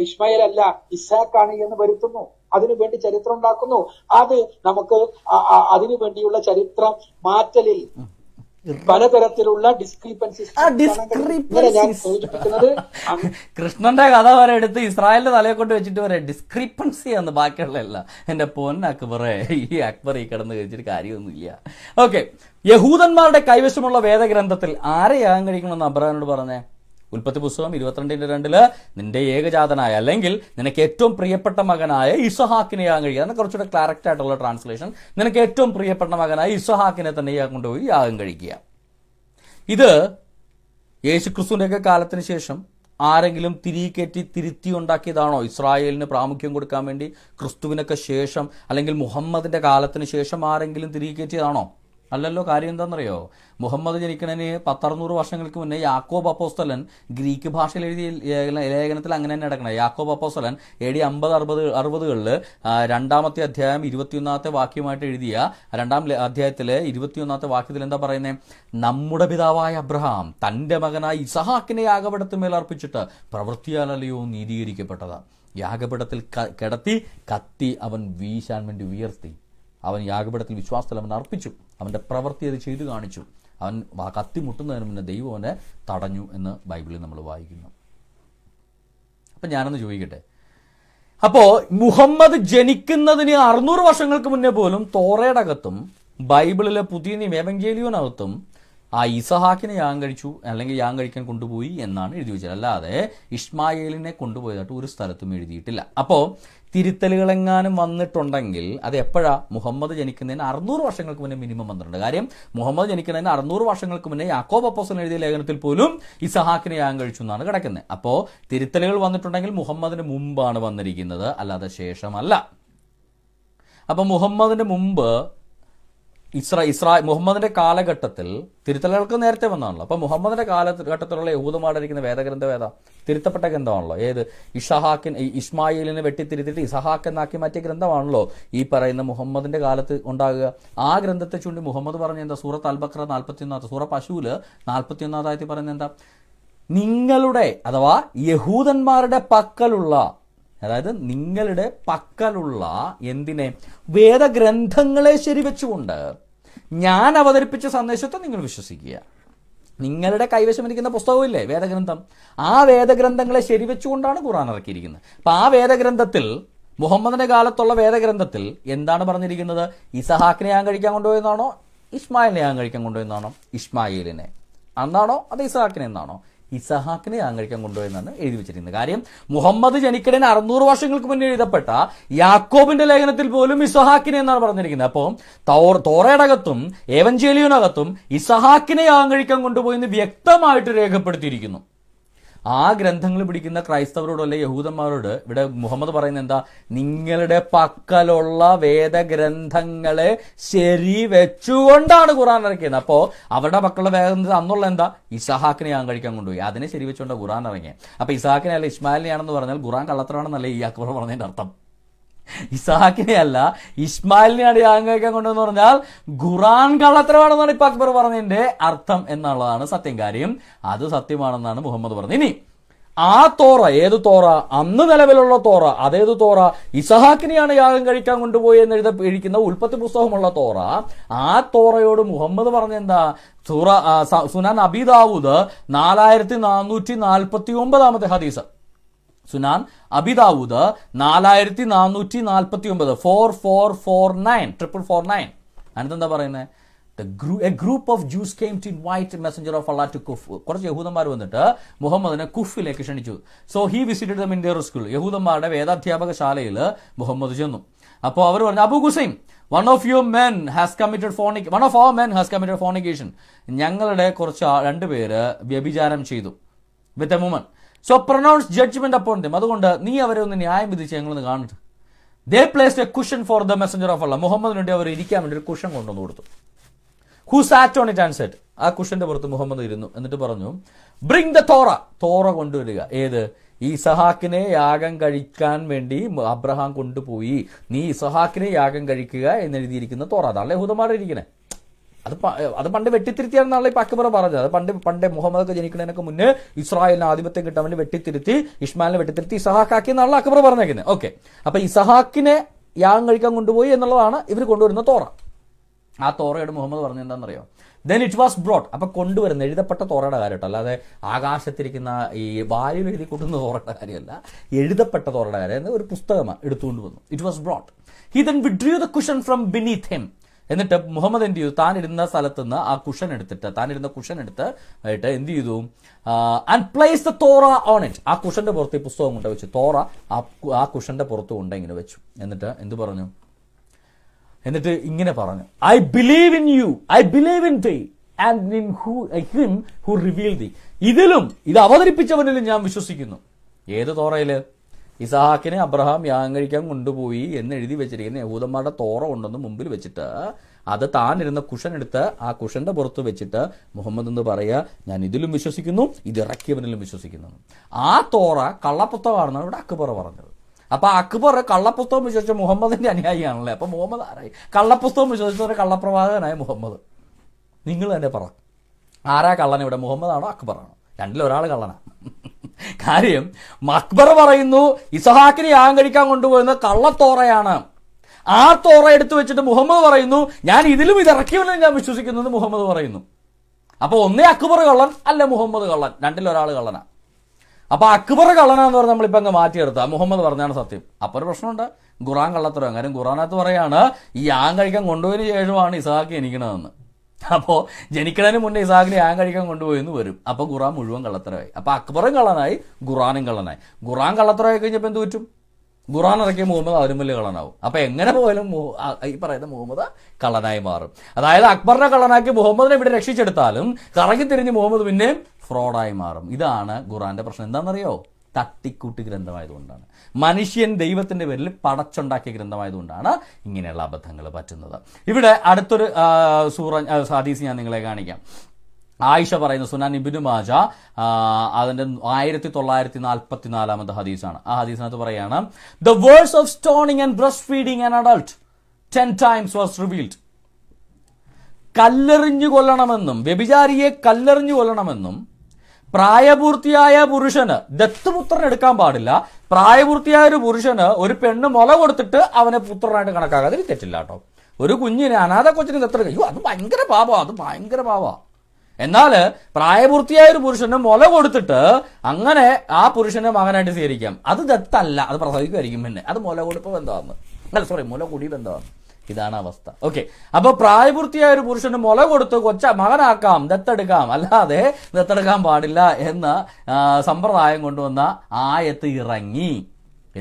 ഇസ്മയിൽ അല്ല ഇസാക്കാണ് എന്ന് വരുത്തുന്നു. അതിനു വേണ്ടി ചരിത്രം ഉണ്ടാക്കുന്നു. അത് നമുക്ക് അതിനു വേണ്ടിയുള്ള ചരിത്രം മാറ്റലിൽ പലതരത്തിലുള്ള ഡിസ്ക്രിപ്പൻസീസ് ആ ഇങ്ങനെ ഞാൻ സൂചിപ്പിക്കുന്നത് കൃഷ്ണന്റെ കഥ വരെ എടുത്ത് ഇസ്രായേലിന്റെ തലയെ കൊണ്ട് വെച്ചിട്ട് വരെ ഡിസ്ക്രിപ്പൻസി എന്ന് ബാക്കിയുള്ളതല്ല എന്റെ പൊൻ അക്ബറെ ഈ അക്ബർ ഈ കിടന്ന് കഴിച്ചിട്ട് കാര്യമൊന്നുമില്ല. ഓക്കെ യഹൂദന്മാരുടെ കൈവശമുള്ള വേദഗ്രന്ഥത്തിൽ ആരെ യാഗം കഴിക്കണമെന്ന് അബ്രഹാനോട് പറഞ്ഞേ? ഉൽപ്പത്തി പുസ്തകം ഇരുപത്തിരണ്ടിന്റെ രണ്ടിൽ നിന്റെ ഏകജാതനായ അല്ലെങ്കിൽ നിനക്ക് ഏറ്റവും പ്രിയപ്പെട്ട മകനായ ഇസഹാക്കിനെ യാഗം കഴിക്കുക അതാണ് കുറച്ചുകൂടെ ക്ലാരക്റ്റ് ആയിട്ടുള്ള ട്രാൻസ്ലേഷൻ നിനക്ക് ഏറ്റവും പ്രിയപ്പെട്ട മകനായ ഇസഹാക്കിനെ തന്നെ കൊണ്ടുപോയി യാഗം കഴിക്കുക. ഇത് യേശുക്രിസ്തുവിന്റെയൊക്കെ കാലത്തിന് ശേഷം ആരെങ്കിലും തിരികെറ്റി തിരുത്തി ഉണ്ടാക്കിയതാണോ? ഇസ്രായേലിന് പ്രാമുഖ്യം കൊടുക്കാൻ വേണ്ടി ക്രിസ്തുവിനൊക്കെ ശേഷം അല്ലെങ്കിൽ മുഹമ്മദിന്റെ കാലത്തിന് ശേഷം ആരെങ്കിലും തിരികെ കയറ്റിയതാണോ? അല്ലല്ലോ കാര്യം എന്താണെന്നറിയോ? മുഹമ്മദ് ജനിക്കണന് പത്തറുന്നൂറ് വർഷങ്ങൾക്ക് മുന്നേ യാക്കോബ് അപ്പോസ്തലൻ ഗ്രീക്ക് ഭാഷയിൽ എഴുതിയ ലേഖനത്തിൽ അങ്ങനെ തന്നെ നടക്കണം. യാക്കോബ് അപ്പോസ്തലൻ എ ഡി അമ്പത് അറുപത് അറുപതുകളിൽ രണ്ടാമത്തെ അധ്യായം ഇരുപത്തിയൊന്നാമത്തെ വാക്യമായിട്ട് എഴുതിയ രണ്ടാം അധ്യായത്തിലെ ഇരുപത്തിയൊന്നാമത്തെ വാക്യത്തിൽ എന്താ പറയുന്നത് നമ്മുടെ പിതാവായ അബ്രഹാം തന്റെ മകനായ ഇസഹാക്കിനെ യാഗപടത്തിന്മേൽ അർപ്പിച്ചിട്ട് പ്രവൃത്തിയാലല്ലയോ നീതീകരിക്കപ്പെട്ടത്. യാഗപടത്തിൽ കിടത്തി കത്തി അവൻ വീശാൻ വേണ്ടി ഉയർത്തി. അവൻ യാഗപടത്തിൽ വിശ്വാസത്തിൽ അവൻ അർപ്പിച്ചു. അവന്റെ പ്രവൃത്തി അത് ചെയ്തു കാണിച്ചു. അവൻ കത്തിമുട്ടുന്നതിന് കത്തി മുന്നേ ദൈവം അവനെ തടഞ്ഞു എന്ന് ബൈബിളിൽ നമ്മൾ വായിക്കുന്നു. അപ്പം ഞാനൊന്ന് ചോദിക്കട്ടെ? അപ്പോൾ മുഹമ്മദ് ജനിക്കുന്നതിന് അറുന്നൂറ് വർഷങ്ങൾക്ക് മുന്നേ പോലും തോറയുടെ അകത്തും ബൈബിളിലെ പുതിയ നിയമ എവഞ്ചേലിയോനകത്തും ആ ഇസഹാക്കിനെ യാഗം കഴിച്ചു അല്ലെങ്കിൽ യാഗം കഴിക്കാൻ കൊണ്ടുപോയി എന്നാണ് എഴുതി വെച്ചത്. അല്ലാതെ ഇഷ്മായേലിനെ കൊണ്ടുപോയതായിട്ട് ഒരു സ്ഥലത്തും എഴുതിയിട്ടില്ല. അപ്പോൾ തിരുത്തലുകളെങ്ങാനും വന്നിട്ടുണ്ടെങ്കിൽ അത് എപ്പോഴാ? മുഹമ്മദ് ജനിക്കുന്നതിന് അറുന്നൂറ് വർഷങ്ങൾക്ക് മുന്നേ മിനിമം വന്നിട്ടുണ്ട്. കാര്യം മുഹമ്മദ് ജനിക്കുന്നതിന് അറുന്നൂറ് വർഷങ്ങൾക്ക് മുന്നേ യാക്കോബ് അപ്പോസൻ എഴുതിയ ലേഖനത്തിൽ പോലും ഇസഹാക്കിനെ യാഗം കഴിച്ചു എന്നാണ് കിടക്കുന്നത്. അപ്പോൾ തിരുത്തലുകൾ വന്നിട്ടുണ്ടെങ്കിൽ മുഹമ്മദിന് മുമ്പാണ് വന്നിരിക്കുന്നത്. അല്ലാതെ ശേഷമല്ല. അപ്പൊ മുഹമ്മദിന് മുമ്പ് ഇസ്രാ ഇസ്രാ മുഹമ്മദിന്റെ കാലഘട്ടത്തിൽ തിരുത്തലുകൾക്ക് നേരത്തെ വന്നാണല്ലോ. അപ്പൊ മുഹമ്മദിന്റെ കാലഘട്ടത്തിലുള്ള യഹൂദമാടിരിക്കുന്ന വേദഗ്രന്ഥം ഏതാ? തിരുത്തപ്പെട്ട ഗ്രന്ഥമാണല്ലോ. ഏത്? ഇഷഹാക്കിൻ ഇസ്മായിലിനെ വെട്ടിത്തിരുത്തിയിട്ട് ഇസഹാക്ക് എന്നാക്കി മാറ്റിയ ഗ്രന്ഥമാണല്ലോ ഈ പറയുന്ന മുഹമ്മദിന്റെ കാലത്ത് ഉണ്ടാകുക. ആ ഗ്രന്ഥത്തെ ചൂണ്ടി മുഹമ്മദ് പറഞ്ഞ എന്താ? സൂറത്ത് അൽബക്ര നാൽപ്പത്തി ഒന്നാമത്തെ സൂറ പശുവിൽ നാൽപ്പത്തി ഒന്നാമതായി പറയുന്നത് എന്താ? നിങ്ങളുടെ അഥവാ യഹൂദന്മാരുടെ പക്കലുള്ള അതായത് നിങ്ങളുടെ പക്കലുള്ള എന്തിനെ വേദഗ്രന്ഥങ്ങളെ ശരി വെച്ചുകൊണ്ട് ഞാൻ അവതരിപ്പിച്ച സന്ദേശത്തെ നിങ്ങൾ വിശ്വസിക്കുക. നിങ്ങളുടെ കൈവശമിരിക്കുന്ന പുസ്തകമില്ലേ വേദഗ്രന്ഥം? ആ വേദഗ്രന്ഥങ്ങളെ ശരി വെച്ചുകൊണ്ടാണ് ഖുറാൻ ഇറക്കിയിരിക്കുന്നത്. അപ്പൊ ആ വേദഗ്രന്ഥത്തിൽ മുഹമ്മദിന്റെ കാലത്തുള്ള വേദഗ്രന്ഥത്തിൽ എന്താണ് പറഞ്ഞിരിക്കുന്നത്? ഇസഹാക്കിനെ ഞാൻ കഴിക്കാൻ കൊണ്ടുപോയെന്നാണോ ഇസ്മായിലിനെ ഞാൻ കഴിക്കാൻ കൊണ്ടുപോയെന്നാണോ ഇസ്മായിലിനെ. അന്നാണോ? അത് ഇസഹാക്കിനെ എന്നാണോ? ഇസഹാക്കിനെ ഞാൻ കൊണ്ടുപോയെന്നാണ് എഴുതി വെച്ചിരിക്കുന്നത്. കാര്യം മുഹമ്മദ് ജനിക്കടൻ അറുന്നൂറ് വർഷങ്ങൾക്ക് മുന്നേ എഴുതപ്പെട്ട യാക്കോബിന്റെ ലേഖനത്തിൽ പോലും ഇസഹാക്കിനെ എന്നാണ് പറഞ്ഞിരിക്കുന്നത്. അപ്പോൾ തോർ തോറയടകത്തും ഏവഞ്ചേലിയനകത്തും ഇസഹാക്കിനെ ഞാൻ കൊണ്ടുപോയെന്ന് വ്യക്തമായിട്ട് രേഖപ്പെടുത്തിയിരിക്കുന്നു. ആ ഗ്രന്ഥങ്ങൾ പിടിക്കുന്ന ക്രൈസ്തവരോട് അല്ലെ യഹൂദന്മാരോട് ഇവിടെ മുഹമ്മദ് പറയുന്നത് എന്താ? നിങ്ങളുടെ പക്കലുള്ള വേദഗ്രന്ഥങ്ങളെ ശരി വെച്ചുകൊണ്ടാണ് ഖുറാൻ ഇറക്കിയത് അപ്പോ അവരുടെ പക്കലുള്ള വേദഗ്രന്ഥം അന്നുള്ള എന്താ? ഇസഹാക്കിനെ ഞാൻ കഴിക്കാൻ കൊണ്ടുപോയി. അതിനെ ശരി വെച്ചുകൊണ്ട് ഖുറാൻ ഇറങ്ങിയത്. അപ്പൊ ഇസഹാക്കിനെ അല്ല ഇസ്മാലിനെയാണെന്ന് പറഞ്ഞാൽ ഖുറാൻ കള്ളത്തരാണെന്നല്ലേ ഈ അക്ബർ പറഞ്ഞതിന്റെ അർത്ഥം. ഇസാഖിനെ അല്ല ഇസ്മായിലിനെയാണ് യാഗം കഴിക്കാൻ കൊണ്ടെന്ന് പറഞ്ഞാൽ ഖുറാൻ കള്ളത്തരമാണെന്നാണ് ഇപ്പൊ അക്ബർ പറഞ്ഞതിന്റെ അർത്ഥം എന്നുള്ളതാണ് സത്യം കാര്യം. അത് സത്യമാണെന്നാണ് മുഹമ്മദ് പറഞ്ഞത്. ഇനി ആ തോറ ഏത് തോറ? അന്ന് നിലവിലുള്ള തോറ അതേത് തോറ? ഇസഹാക്കിനെയാണ് യാഗം കഴിക്കാൻ കൊണ്ടുപോയി എന്ന് എഴുത എഴുതിക്കുന്ന ഉൽപ്പത്തി പുസ്തകമുള്ള തോറ. ആ തോറയോട് മുഹമ്മദ് പറഞ്ഞെന്താ സുറ സുനാൻ അബിദാവൂദ് നാലായിരത്തി നാനൂറ്റി നാൽപ്പത്തി ഒമ്പതാമത്തെ ഹദീസ്. സുനാൻ അബിദാവൂദ് നാലായിരത്തി നാനൂറ്റി നാൽപ്പത്തി ഒമ്പത് four four four nine triple four nine അനന്തെന്താ പറയുന്നത് a group of Jews came to invite messenger of Allah to കുഫ് കുറച്ച് യഹൂദന്മാർ വന്നിട്ട് മുഹമ്മദിനെ കുഫിലേക്ക് ക്ഷണിച്ചു. So he visited them their school യഹൂദന്മാരുടെ വേദാധ്യാപക ശാലയിൽ മുഹമ്മദ് ചെന്നു. അപ്പോൾ അവർ പറഞ്ഞു Abu Hussain one of you men has committed Fani one of our men has committed fornication ഞങ്ങളുടെ കുറച്ച് രണ്ടുപേര് വ്യഭിചാരം ചെയ്തു. With a woman so pronounce judgement upon them അതുകൊണ്ട് നീ അവരെ ഒന്ന് ന്യായം വിധിച്ച് ഞങ്ങളൊന്ന് കാണട്ടെ. They placed a cushion for the messenger of അല്ല മുഹമ്മദിന് വേണ്ടി അവർ ഇരിക്കാൻ വേണ്ടി ഒരു കുഷൻ കൊണ്ടുവന്ന് കൊടുത്തു. Who sat on it and set ആ കുഷന്റെ പുറത്ത് മുഹമ്മദ് ഇരുന്നു. എന്നിട്ട് പറഞ്ഞു ബ്രിങ് ദ തോറ തോറ കൊണ്ടുവരിക. ഏത്? ഈ ഇസഹാക്കിനെ യാഗം കഴിക്കാൻ വേണ്ടി അബ്രഹാം കൊണ്ടുപോയി. നീ ഇസഹാക്കിനെ യാഗം കഴിക്കുക എന്നെഴുതിയിരിക്കുന്ന തോറ അതാണ് ഹുദമാരെ ഇരിക്കണേ? അത് അത് പണ്ട് വെട്ടിത്തിരുത്തിയാണെന്നാണല്ലോ ഇപ്പൊ അക്ബർ പറഞ്ഞത്. അത് പണ്ട് പണ്ട് മുഹമ്മദൊക്കെ ജനിക്കുന്നതിനൊക്കെ മുന്നേ ഇസ്രായേലിന് ആധിപത്യം കിട്ടാൻ വേണ്ടി വെട്ടിത്തിരുത്തി ഇസ്മാലിനെ വെട്ടിത്തിരുത്തി ഇസഹാക്കാക്കി എന്നാണല്ലോ അക്ബർ പറഞ്ഞേക്കുന്നത് ഓക്കെ. അപ്പൊ ഇസഹാക്കിനെ യാഗം കഴിക്കാൻ കൊണ്ടുപോയി എന്നുള്ളതാണ് ഇവർ കൊണ്ടുവരുന്ന തോറ. ആ തോറയോട് മുഹമ്മദ് പറഞ്ഞ എന്താണെന്നറിയോ ദെൻ ഇറ്റ് വാസ് ബ്രോട്ട് അപ്പൊ കൊണ്ടുവരുന്ന എഴുതപ്പെട്ട തോറയുടെ കാര്യം അല്ലാതെ ആകാശത്തിരിക്കുന്ന ഈ വായിൽ എഴുതി കൂട്ടുന്ന തോറയുടെ കാര്യമല്ല. എഴുതപ്പെട്ട തോറയുടെ കാര്യം. ഒരു പുസ്തകമാണ് എടുത്തുകൊണ്ട് വന്നു. It was brought he then withdrew the cushion from beneath him എന്നിട്ട് മുഹമ്മദ് എന്ത് ചെയ്തു? താൻ ഇരുന്ന സ്ഥലത്ത് നിന്ന് ആ കുഷൻ എടുത്തിട്ട് താൻ ഇരുന്ന കുഷൻ എടുത്ത് ആയിട്ട് എന്ത് ചെയ്തു? And place the Torah on it ആ കുഷന്റെ പുറത്ത് ഈ പുസ്തകം കൊണ്ട് വെച്ചു തോറ ആ കുഷന്റെ പുറത്ത് കൊണ്ട് ഇങ്ങനെ വെച്ചു. എന്നിട്ട് എന്ത് പറഞ്ഞു? എന്നിട്ട് ഇങ്ങനെ പറഞ്ഞു. I believe in you I believe in thy and in who him who reveal the ഇതിലും ഇത് അവതരിപ്പിച്ചവനിലും ഞാൻ വിശ്വസിക്കുന്നു. ഏത് തോറയിൽ ഇസഹാക്കിനെ അബ്രഹാം യാഗം കഴിക്കാൻ കൊണ്ടുപോയി എന്ന് എഴുതി വെച്ചിരിക്കുന്ന യഹൂദന്മാരുടെ തോറ ഉണ്ടെന്ന് മുമ്പിൽ വെച്ചിട്ട് അത് താൻ ഇരുന്ന കുഷൻ എടുത്ത് ആ കുഷന്റെ പുറത്ത് വെച്ചിട്ട് മുഹമ്മദ് എന്ന് പറയുക ഞാൻ ഇതിലും വിശ്വസിക്കുന്നു ഇത് ഇറക്കിയവനിലും വിശ്വസിക്കുന്നു. ആ തോറ കള്ളപ്പുത്തമാണെന്നാണ് ഇവിടെ അക്ബർ പറഞ്ഞത്. അപ്പൊ അക്ബർ കള്ളപ്പുസ്തകം വിശ്വസിച്ച മുഹമ്മദിന്റെ അനുയായിയാണല്ലേ? അപ്പൊ മുഹമ്മദ് ആരായി? കള്ളപ്പുസ്തകം വിശ്വസിച്ച ഒരു കള്ളപ്രവാചകനായ മുഹമ്മദ്. നിങ്ങൾ തന്നെ പറ. ആരാ കള്ളൻ ഇവിടെ? മുഹമ്മദാണോ അക്ബറാണോ? രണ്ടിലൊരാൾ കള്ളനാണ് കള്ളനാ. കാര്യം അക്ബർ പറയുന്നു ഇസഹാക്കിനെ യാഗം കഴിക്കാൻ കൊണ്ടുപോകുന്ന കള്ളത്തോറയാണ്. ആ തോറ എടുത്തു വെച്ചിട്ട് മുഹമ്മദ് പറയുന്നു ഞാൻ ഇതിലും ഇത് ഇറക്കിയവനെന്ന് ഞാൻ വിശ്വസിക്കുന്നു എന്ന് മുഹമ്മദ് പറയുന്നു. അപ്പൊ ഒന്നേ അക്ബർ കള്ളൻ അല്ല മുഹമ്മദ് കള്ളൻ രണ്ടിലൊരാൾ കള്ളനാ. അപ്പൊ അക്ബർ കള്ളനാന്ന് പറഞ്ഞ് നമ്മളിപ്പോ അങ്ങ് മാറ്റിയെടുത്ത മുഹമ്മദ് പറഞ്ഞാണ് സത്യം. അപ്പൊ ഒരു പ്രശ്നമുണ്ട്. ഖുറാൻ കള്ളത്തരം. കാര്യം ഖുറാനകത്ത് പറയാണ് ഈ ആങ്കഴിക്കാൻ കഴിക്കാൻ കൊണ്ടുപോയതിനു ശേഷമാണ് ഇസാഖ് ജനിക്കണതെന്ന് അപ്പോ ജനിക്കണതിന് മുന്നേ ഇസാഖിനെ യാൻ കഴിക്കാൻ കൊണ്ടുപോയെന്ന് വരും. അപ്പോൾ ഖുറാൻ മുഴുവൻ കള്ളത്തരമായി. അപ്പോൾ അക്ബറും കള്ളനായി ഖുറാനും കള്ളനായി. ഖുറാൻ കള്ളത്തരമായി കഴിഞ്ഞപ്പോൾ എന്ത് പറ്റും? ഖുറാൻ ഇറക്കിയ മുഹമ്മദ് അതിലും വലിയ കള്ളനാവും. അപ്പോൾ എങ്ങനെ പോയാലും ഈ പറയുന്ന മുഹമ്മദ് കള്ളനായി മാറും. അതായത് അക്ബറിനെ കള്ളനാക്കി മുഹമ്മദിനെ ഇവിടെ രക്ഷിച്ചെടുത്താലും കറങ്ങി തിരിഞ്ഞ് മുഹമ്മദ് പിന്നെയും ഫ്രോഡായി മാറും. ഇതാണ് ഖുറാന്റെ പ്രശ്നം. എന്താണെന്നറിയോ? തട്ടിക്കൂട്ടി ഗ്രന്ഥമായതുകൊണ്ടാണ്. മനുഷ്യൻ ദൈവത്തിന്റെ പേരിൽ പടച്ചുണ്ടാക്കിയ ഗ്രന്ഥമായതുകൊണ്ടാണ് ഇങ്ങനെയുള്ള അബദ്ധങ്ങൾ പറ്റുന്നത്. ഇവിടെ അടുത്തൊരു സൂറ ഹദീസ് ഞാൻ നിങ്ങളെ കാണിക്കാം. ആയിഷ പറയുന്ന സുനാൻ ഇബിനു മാജ അതിന്റെ ആയിരത്തി തൊള്ളായിരത്തി നാൽപ്പത്തി നാലാമത്തെ ഹദീസാണ്. ആ ഹദീസിനകത്ത് പറയാണ് the verse of stoning and breast feeding and adult ten times was revealed കല്ലെറിഞ്ഞു കൊല്ലണമെന്നും വ്യഭിചാരിയെ കല്ലെറിഞ്ഞു കൊല്ലണമെന്നും പ്രായപൂർത്തിയായ പുരുഷന് ദത്തുപുത്രൻ എടുക്കാൻ പാടില്ല. പ്രായപൂർത്തിയായ ഒരു പുരുഷന് ഒരു പെണ്ണ് മുല കൊടുത്തിട്ട് അവനെ പുത്രനായിട്ട് കണക്കാക്കാതെ തെറ്റില്ല കേട്ടോ. ഒരു കുഞ്ഞിനെ അനാഥ കൊച്ചിന് ദത്തെടുക്കുക അയ്യോ അത് ഭയങ്കര പാപമാണ് അത് ഭയങ്കര പാപമാണ് എന്നാൽ പ്രായപൂർത്തിയായ ഒരു പുരുഷന് മുല കൊടുത്തിട്ട് അങ്ങനെ ആ പുരുഷനെ മകനായിട്ട് സ്വീകരിക്കാം. അത് ദത്തല്ല അത് പ്രസവിക്കുമായിരിക്കും പിന്നെ. അത് മുല കൊടുപ്പ് ബന്ധമാണ് അല്ല സോറി മുല കുടി ബന്ധമാണ് ഇതാണ് അവസ്ഥ. ഓക്കെ അപ്പൊ പ്രായപൂർത്തിയായ ഒരു പുരുഷന് മുല കൊടുത്ത് കൊച്ച മകനാക്കാം ദത്തെടുക്കാം. അല്ലാതെ ദത്തെടുക്കാൻ പാടില്ല എന്ന സമ്പ്രദായം കൊണ്ടുവന്ന ആയത്ത് ഇറങ്ങി.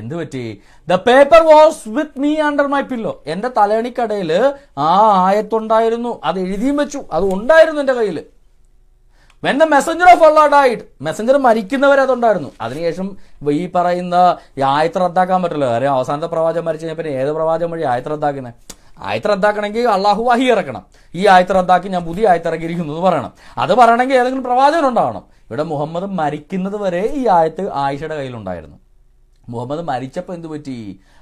എന്ത് പറ്റി? The paper was with me under my pillow എന്റെ തലേണിക്കടയിൽ ആ ആയത്തുണ്ടായിരുന്നു. അത് എഴുതിയും വെച്ചു. അത് ഉണ്ടായിരുന്നു എന്റെ കയ്യിൽ. When the messenger of Allah died messenger മരിക്കുന്നവരെ അതുണ്ടായിരുന്നു. അതിനുശേഷം ഈ പറയുന്ന ആയത്ത് റദ്ദാക്കാൻ പറ്റില്ല. കാര്യം അവസാനത്തെ പ്രവാചകം മരിച്ചു കഴിഞ്ഞാൽ പിന്നെ ഏത് പ്രവാചകം വഴി ആയത്ത് റദ്ദാക്കുന്നത് ആയത്ത് റദ്ദാക്കണമെങ്കിൽ അള്ളാഹു വഹി ഇറക്കണം. ഈ ആയത്ത് റദ്ദാക്കി ഞാൻ പുതിയ ആയത്ത് ഇറക്കിയിരിക്കുന്നു എന്ന് പറയണം. അത് പറയണമെങ്കിൽ ഏതെങ്കിലും പ്രവാചകൻ ഉണ്ടാവണം. ഇവിടെ മുഹമ്മദ് മരിക്കുന്നത് വരെ ഈ ആയത്ത് ആയിഷയുടെ കയ്യിലുണ്ടായിരുന്നു. മുഹമ്മദ് മരിച്ചപ്പോ എന്ത് പറ്റി?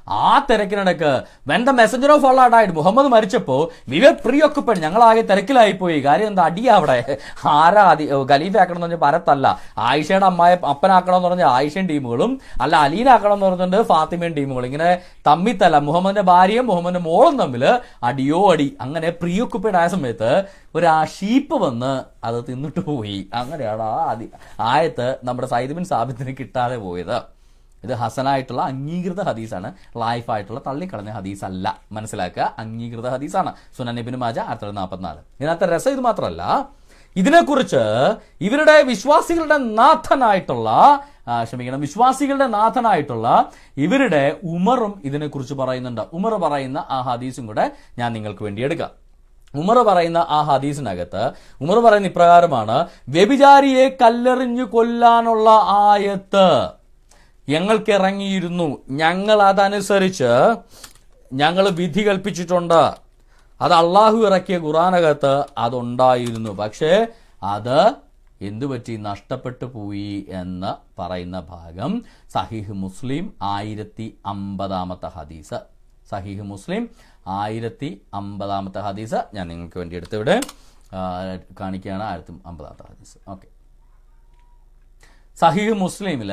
ആ തിരക്കിനിടക്ക് when the messenger of Allah died Muhammad മരിച്ചപ്പോ we were pre ഞങ്ങൾ ഞങ്ങളാകെ തിരക്കിലായി പോയി കാര്യം എന്താ? അടിയാ അവിടെ. ആരാ അതി ഖലീഫ ആക്കണം എന്ന് പറഞ്ഞാൽ പരത്തല്ല ആയിഷയുടെ അമ്മായ അപ്പനാക്കണം എന്ന് പറഞ്ഞാൽ ആയിഷയും ടീമുകളും അല്ല അലീനാക്കണം എന്ന് പറഞ്ഞിട്ടുണ്ട് ഫാത്തിമയും ടീമുകളും. ഇങ്ങനെ തമ്മിത്തല്ല. മുഹമ്മദിന്റെ ഭാര്യയും മുഹമ്മദിന്റെ മോളും തമ്മിൽ അടിയോ അടി അങ്ങനെ പ്രീ ഒക്കുപ്പൈഡ് ആയ സമയത്ത് ഒരു ആ ഷീപ്പ് വന്ന് അത് തിന്നിട്ട് പോയി. അങ്ങനെയാണ് ആ ആയത്ത് നമ്മുടെ സൈദ് ബിൻ സാബിത്തിന് കിട്ടാതെ പോയത്. ഇത് ഹസനായിട്ടുള്ള അംഗീകൃത ഹദീസാണ്. ലൈഫായിട്ടുള്ള തള്ളിക്കളഞ്ഞ ഹദീസ് അല്ല മനസ്സിലാക്കുക? അംഗീകൃത ഹദീസാണ്. സുനൻ ഇബിന് മാജ ആയിരത്തി തൊള്ളായിരത്തി നാൽപ്പത്തിനാല്. ഇതിനകത്തെ രസം ഇത് മാത്രമല്ല ഇതിനെക്കുറിച്ച് ഇവരുടെ വിശ്വാസികളുടെ നാഥനായിട്ടുള്ള ക്ഷമിക്കണം വിശ്വാസികളുടെ നാഥനായിട്ടുള്ള ഇവരുടെ ഉമറും ഇതിനെക്കുറിച്ച് പറയുന്നുണ്ട്. ഉമർ പറയുന്ന ആ ഹദീസും കൂടെ ഞാൻ നിങ്ങൾക്ക് വേണ്ടി എടുക്കാം. ഉമർ പറയുന്ന ആ ഹദീസിനകത്ത് ഉമർ പറയുന്ന ഇപ്രകാരമാണ് വ്യഭിചാരിയെ കല്ലെറിഞ്ഞു കൊല്ലാനുള്ള ആയത്ത്. ഞങ്ങൾക്ക് ഇറങ്ങിയിരുന്നു ഞങ്ങൾ അതനുസരിച്ച് ഞങ്ങൾ വിധി കൽപ്പിച്ചിട്ടുണ്ട്. അത് അള്ളാഹു ഇറക്കിയ ഖുറാനകത്ത് അതുണ്ടായിരുന്നു. പക്ഷേ അത് എന്തുപറ്റി നഷ്ടപ്പെട്ടു പോയി എന്ന് പറയുന്ന ഭാഗം സഹീഹ് മുസ്ലിം ആയിരത്തി അമ്പതാമത്തെ ഹദീസ്. സഹീഹ് മുസ്ലിം ആയിരത്തി അമ്പതാമത്തെ ഹദീസ് ഞാൻ നിങ്ങൾക്ക് വേണ്ടി എടുത്തിവിടെ കാണിക്കുകയാണ് ആയിരത്തി അമ്പതാമത്തെ ഹദീസ്. ഓക്കെ. സഹീഹ് മുസ്ലിമിൽ